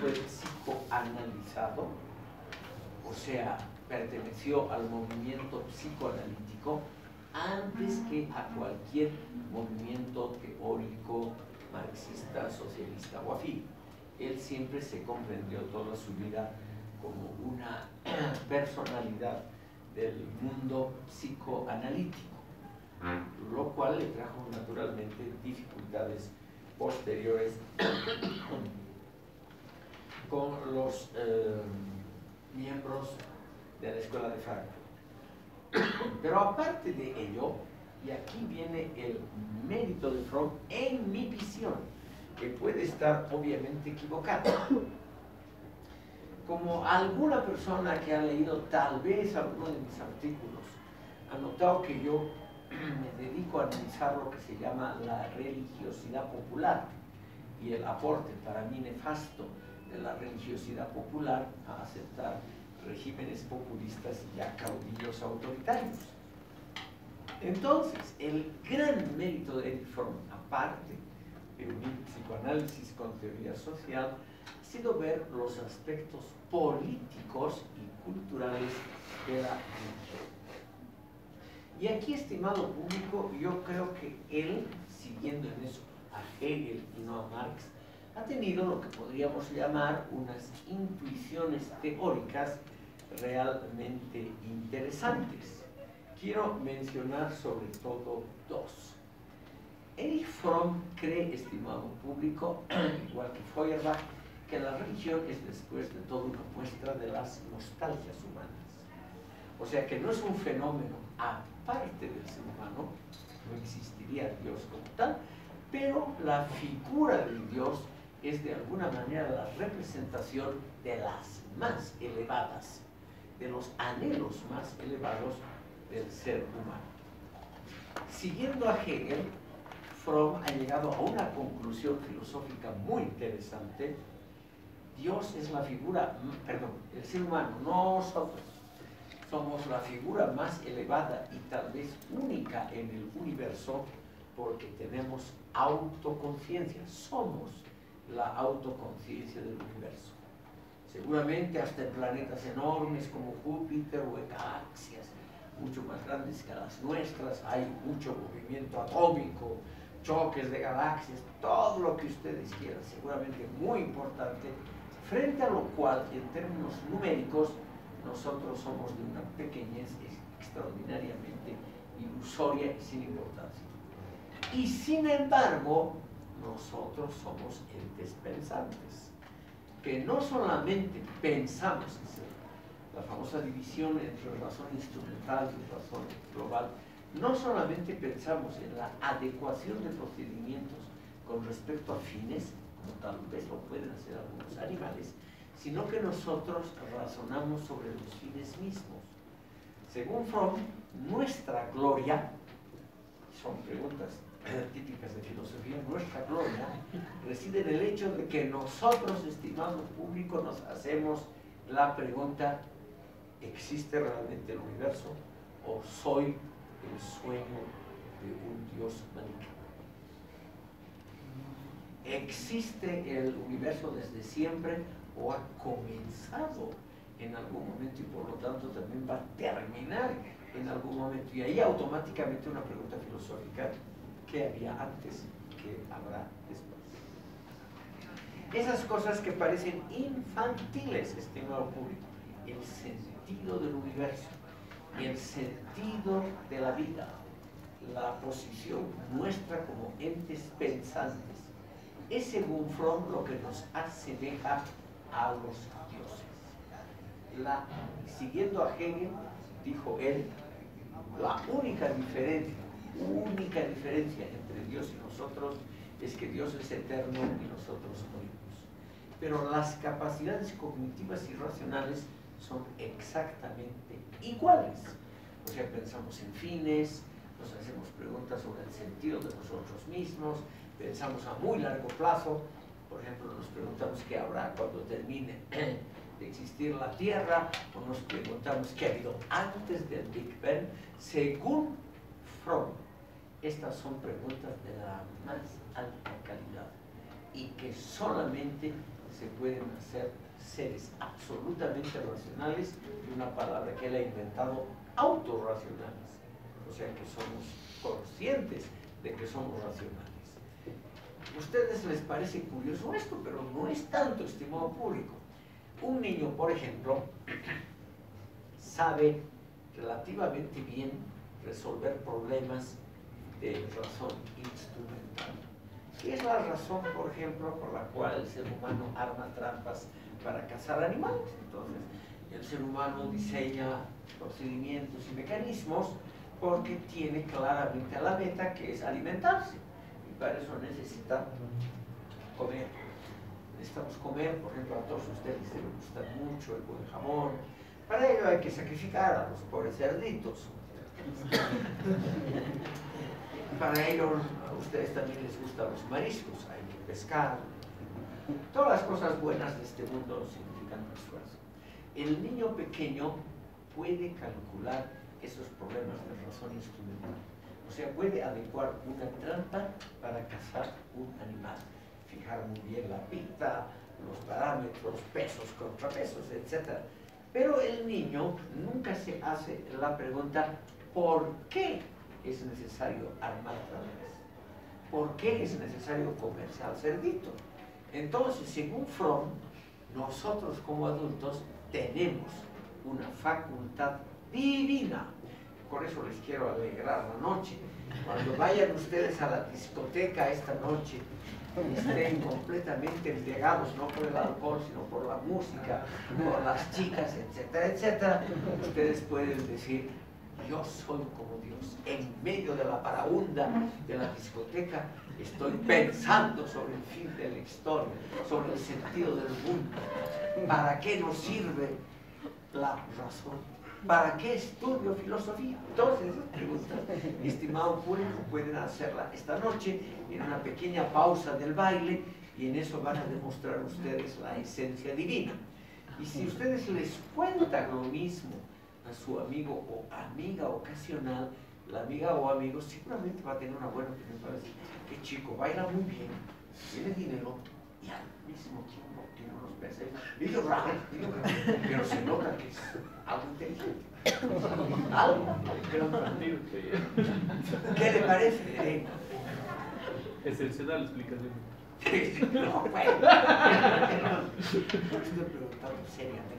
fue psicoanalizado, o sea, perteneció al movimiento psicoanalítico antes que a cualquier movimiento teórico, marxista, socialista o afín. Él siempre se comprendió toda su vida como una personalidad del mundo psicoanalítico, lo cual le trajo naturalmente dificultades posteriores con los eh, miembros de la Escuela de Frankfurt. Pero aparte de ello, y aquí viene el mérito de Fromm en mi visión, que puede estar obviamente equivocada. Como alguna persona que ha leído tal vez alguno de mis artículos, ha notado que yo me dedico a analizar lo que se llama la religiosidad popular y el aporte para mí nefasto de la religiosidad popular a aceptar regímenes populistas y a caudillos autoritarios. Entonces, el gran mérito de Eric Fromm, aparte de unir psicoanálisis con teoría social, ha sido ver los aspectos políticos y culturales de la religión. Y aquí, estimado público, yo creo que él, siguiendo en eso a Hegel y no a Marx, ha tenido lo que podríamos llamar unas intuiciones teóricas realmente interesantes. Quiero mencionar sobre todo dos. Erich Fromm cree, estimado público, igual que Feuerbach, que la religión es después de todo una muestra de las nostalgias humanas. O sea que no es un fenómeno aparte del ser humano, no existiría Dios como tal, pero la figura del Dios es de alguna manera la representación de las más elevadas, de los anhelos más elevados del ser humano. Siguiendo a Hegel, Fromm ha llegado a una conclusión filosófica muy interesante. Dios es la figura, perdón, el ser humano, nosotros, somos la figura más elevada y tal vez única en el universo porque tenemos autoconciencia, somos la autoconciencia del universo. Seguramente hasta en planetas enormes como Júpiter o galaxias mucho más grandes que las nuestras, hay mucho movimiento atómico, choques de galaxias, todo lo que ustedes quieran, seguramente muy importante, frente a lo cual en términos numéricos nosotros somos de una pequeñez extraordinariamente ilusoria y sin importancia. Y sin embargo, nosotros somos entes pensantes, que no solamente pensamos en ser, la famosa división entre razón instrumental y razón global, no solamente pensamos en la adecuación de procedimientos con respecto a fines, como tal vez lo pueden hacer algunos animales, sino que nosotros razonamos sobre los fines mismos. Según Fromm, nuestra gloria, son preguntas típicas de filosofía, nuestra gloria reside en el hecho de que nosotros, estimado público, nos hacemos la pregunta, ¿existe realmente el universo o soy el sueño de un Dios maligno? ¿Existe el universo desde siempre o ha comenzado en algún momento y por lo tanto también va a terminar en algún momento? Y ahí automáticamente una pregunta filosófica, ¿qué había antes y qué habrá después? Esas cosas que parecen infantiles, estimado público, el sentido del universo, el sentido de la vida, la posición nuestra como entes pensantes, es según Fromm lo que nos asemeja a los dioses. La, siguiendo a Hegel, dijo él, la única diferencia, única diferencia entre Dios y nosotros es que Dios es eterno y nosotros morimos. Pero las capacidades cognitivas y racionales son exactamente iguales. O sea, pensamos en fines, nos hacemos preguntas sobre el sentido de nosotros mismos, pensamos a muy largo plazo, por ejemplo, nos preguntamos qué habrá cuando termine de existir la Tierra, o nos preguntamos qué ha habido antes del Big Bang. Según Fromm, estas son preguntas de la más alta calidad y que solamente se pueden hacer seres absolutamente racionales y una palabra que él ha inventado, autorracionales. O sea que somos conscientes de que somos racionales. A ustedes les parece curioso esto, pero no es tanto, estimado público. Un niño, por ejemplo, sabe relativamente bien resolver problemas de razón instrumental. ¿Qué es la razón, por ejemplo, por la cual el ser humano arma trampas para cazar animales? Entonces, el ser humano diseña procedimientos y mecanismos porque tiene claramente la meta que es alimentarse para eso necesita comer. Necesitamos comer, por ejemplo, a todos ustedes les gusta mucho el buen jamón. Para ello hay que sacrificar a los pobres cerditos. Para ello a ustedes también les gustan los mariscos, hay que pescar. Todas las cosas buenas de este mundo significan esfuerzo. El niño pequeño puede calcular esos problemas de razón instrumental o sea, puede adecuar una trampa para cazar un animal, fijar muy bien la pista, los parámetros, pesos, contrapesos, etc. Pero el niño nunca se hace la pregunta, ¿por qué es necesario armar trampas? ¿Por qué es necesario comerse al cerdito? Entonces, según Fromm, nosotros como adultos tenemos una facultad divina con eso les quiero alegrar la noche. Cuando vayan ustedes a la discoteca esta noche estén completamente entregados, no por el alcohol, sino por la música, por las chicas, etcétera, etcétera, ustedes pueden decir, yo soy como Dios. En medio de la paraunda de la discoteca estoy pensando sobre el fin de la historia, sobre el sentido del mundo. ¿Para qué nos sirve la razón? ¿Para qué estudio filosofía? Todas esas preguntas, estimado público, pueden hacerla esta noche en una pequeña pausa del baile y en eso van a demostrar ustedes la esencia divina. Y si ustedes les cuentan lo mismo a su amigo o amiga ocasional, la amiga o amigo seguramente va a tener una buena opinión para decir, que chico, baila muy bien, tiene dinero y al mismo tiempo tiene unos peces, pero se nota que es algo inteligente. Algo. ¿Qué le parece? Excepcional explicación. no, bueno. Estoy preguntando seriamente.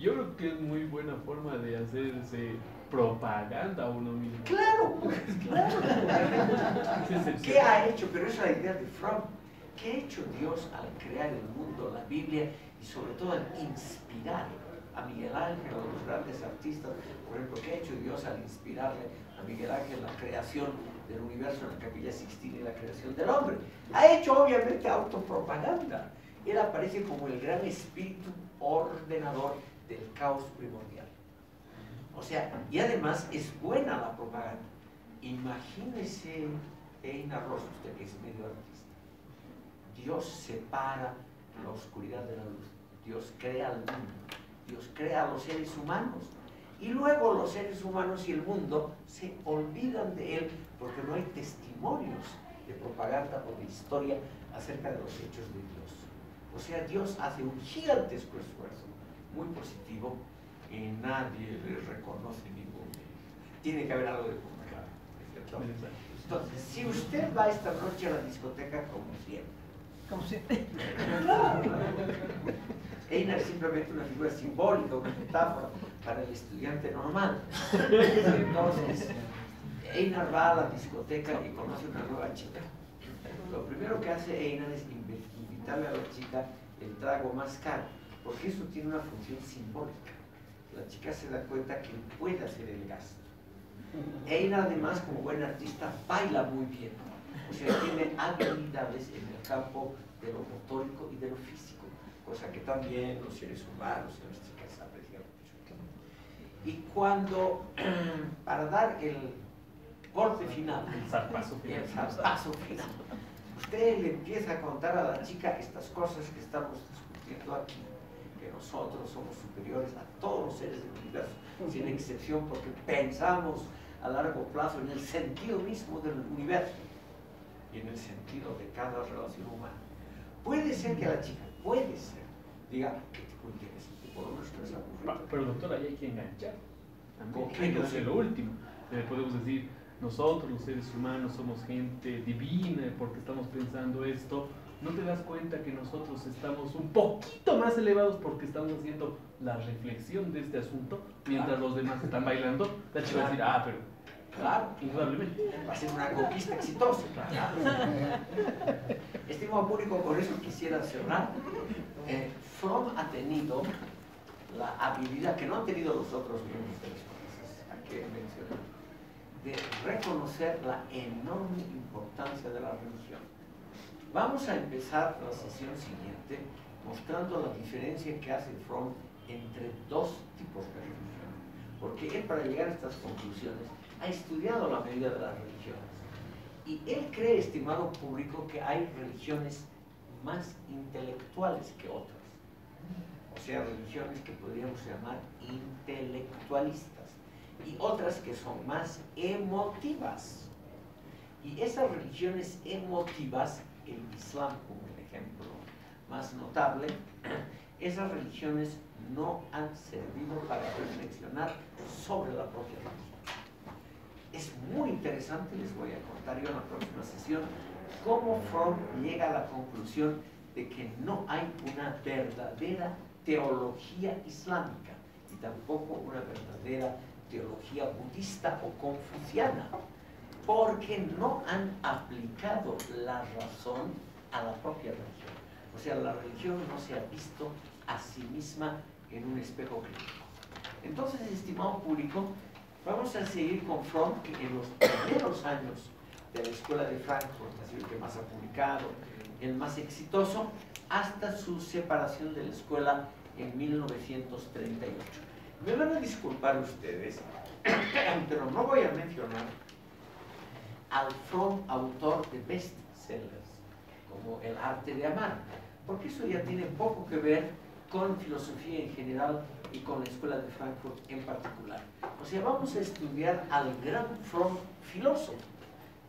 Yo creo que es muy buena forma de hacerse propaganda a uno mismo. Claro, pues, claro. ¿Qué ha hecho? Pero es la idea de Fromm. ¿Qué ha hecho Dios al crear el mundo, la Biblia y sobre todo al inspirar a Miguel Ángel, a los grandes artistas? Por ejemplo, ¿qué ha hecho Dios al inspirarle a Miguel Ángel la creación del universo en la capilla Sixtina y la creación del hombre? Ha hecho obviamente autopropaganda. Él aparece como el gran espíritu ordenador del caos primordial. O sea, y además es buena la propaganda. Imagínese, Einar Ross, usted que es medio artista. Dios separa la oscuridad de la luz. Dios crea al mundo. Dios crea a los seres humanos. Y luego los seres humanos y el mundo se olvidan de él porque no hay testimonios de propaganda o de historia acerca de los hechos de Dios. O sea, Dios hace un gigantesco esfuerzo, muy positivo, y nadie le reconoce ningún. Tiene que haber algo de propaganda. Entonces, si usted va esta noche a la discoteca como siempre, Como siempre. Einar es simplemente una figura simbólica, una metáfora para el estudiante normal. Entonces, Einar va a la discoteca y conoce una nueva chica. Lo primero que hace Einar es invi- invitarle a la chica el trago más caro, porque eso tiene una función simbólica. La chica se da cuenta que puede hacer el gasto. Einar además, como buen artista, baila muy bien. O sea, tiene habilidades en el campo de lo motórico y de lo físico, cosa que también los seres humanos y las chicas aprecian mucho. Y cuando, para dar el golpe final, El zarpazo final. el zarpazo final, usted le empieza a contar a la chica estas cosas que estamos discutiendo aquí, nosotros somos superiores a todos los seres del universo, sin excepción, porque pensamos a largo plazo en el sentido mismo del universo y en el sentido de cada relación humana. Puede ser que la chica, puede ser, diga, que te menos tú eres Pa- aburrido. Pero doctor, ahí hay que enganchar. También ¿Con qué enganchar? hacer lo último. Le podemos decir, nosotros los seres humanos somos gente divina porque estamos pensando esto. ¿No te das cuenta que nosotros estamos un poquito más elevados porque estamos haciendo la reflexión de este asunto mientras Claro. los demás están bailando? La chica va a decir, ah, pero Claro, indudablemente. va a ser una conquista exitosa. Estimado público, con eso quisiera cerrar. Eh, Fromm ha tenido la habilidad que no han tenido los otros miembros de las hay que mencionar, de reconocer la enorme importancia de la religión. Vamos a empezar la sesión siguiente mostrando la diferencia que hace Fromm entre dos tipos de religión. Porque él, para llegar a estas conclusiones, ha estudiado la mayoría de las religiones. Y él cree, estimado público, que hay religiones más intelectuales que otras. O sea, religiones que podríamos llamar intelectualistas. Y otras que son más emotivas. Y esas religiones emotivas, el Islam como el ejemplo más notable, esas religiones no han servido para reflexionar sobre la propia religión. Es muy interesante, les voy a contar yo en la próxima sesión, cómo Fromm llega a la conclusión de que no hay una verdadera teología islámica y tampoco una verdadera teología budista o confuciana, porque no han aplicado la razón a la propia religión. O sea, la religión no se ha visto a sí misma en un espejo crítico. Entonces, estimado público, vamos a seguir con Fromm, que en los primeros años de la Escuela de Frankfurt ha sido el que más ha publicado, el más exitoso, hasta su separación de la escuela en 1938. Me van a disculpar ustedes, pero no voy a mencionar al Fromm autor de bestsellers, como El arte de amar, porque eso ya tiene poco que ver con filosofía en general y con la escuela de Frankfurt en particular. O sea, vamos a estudiar al gran Fromm filósofo,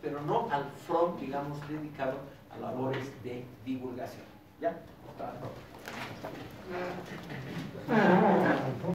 pero no al Fromm, digamos, dedicado a labores de divulgación. ¿Ya?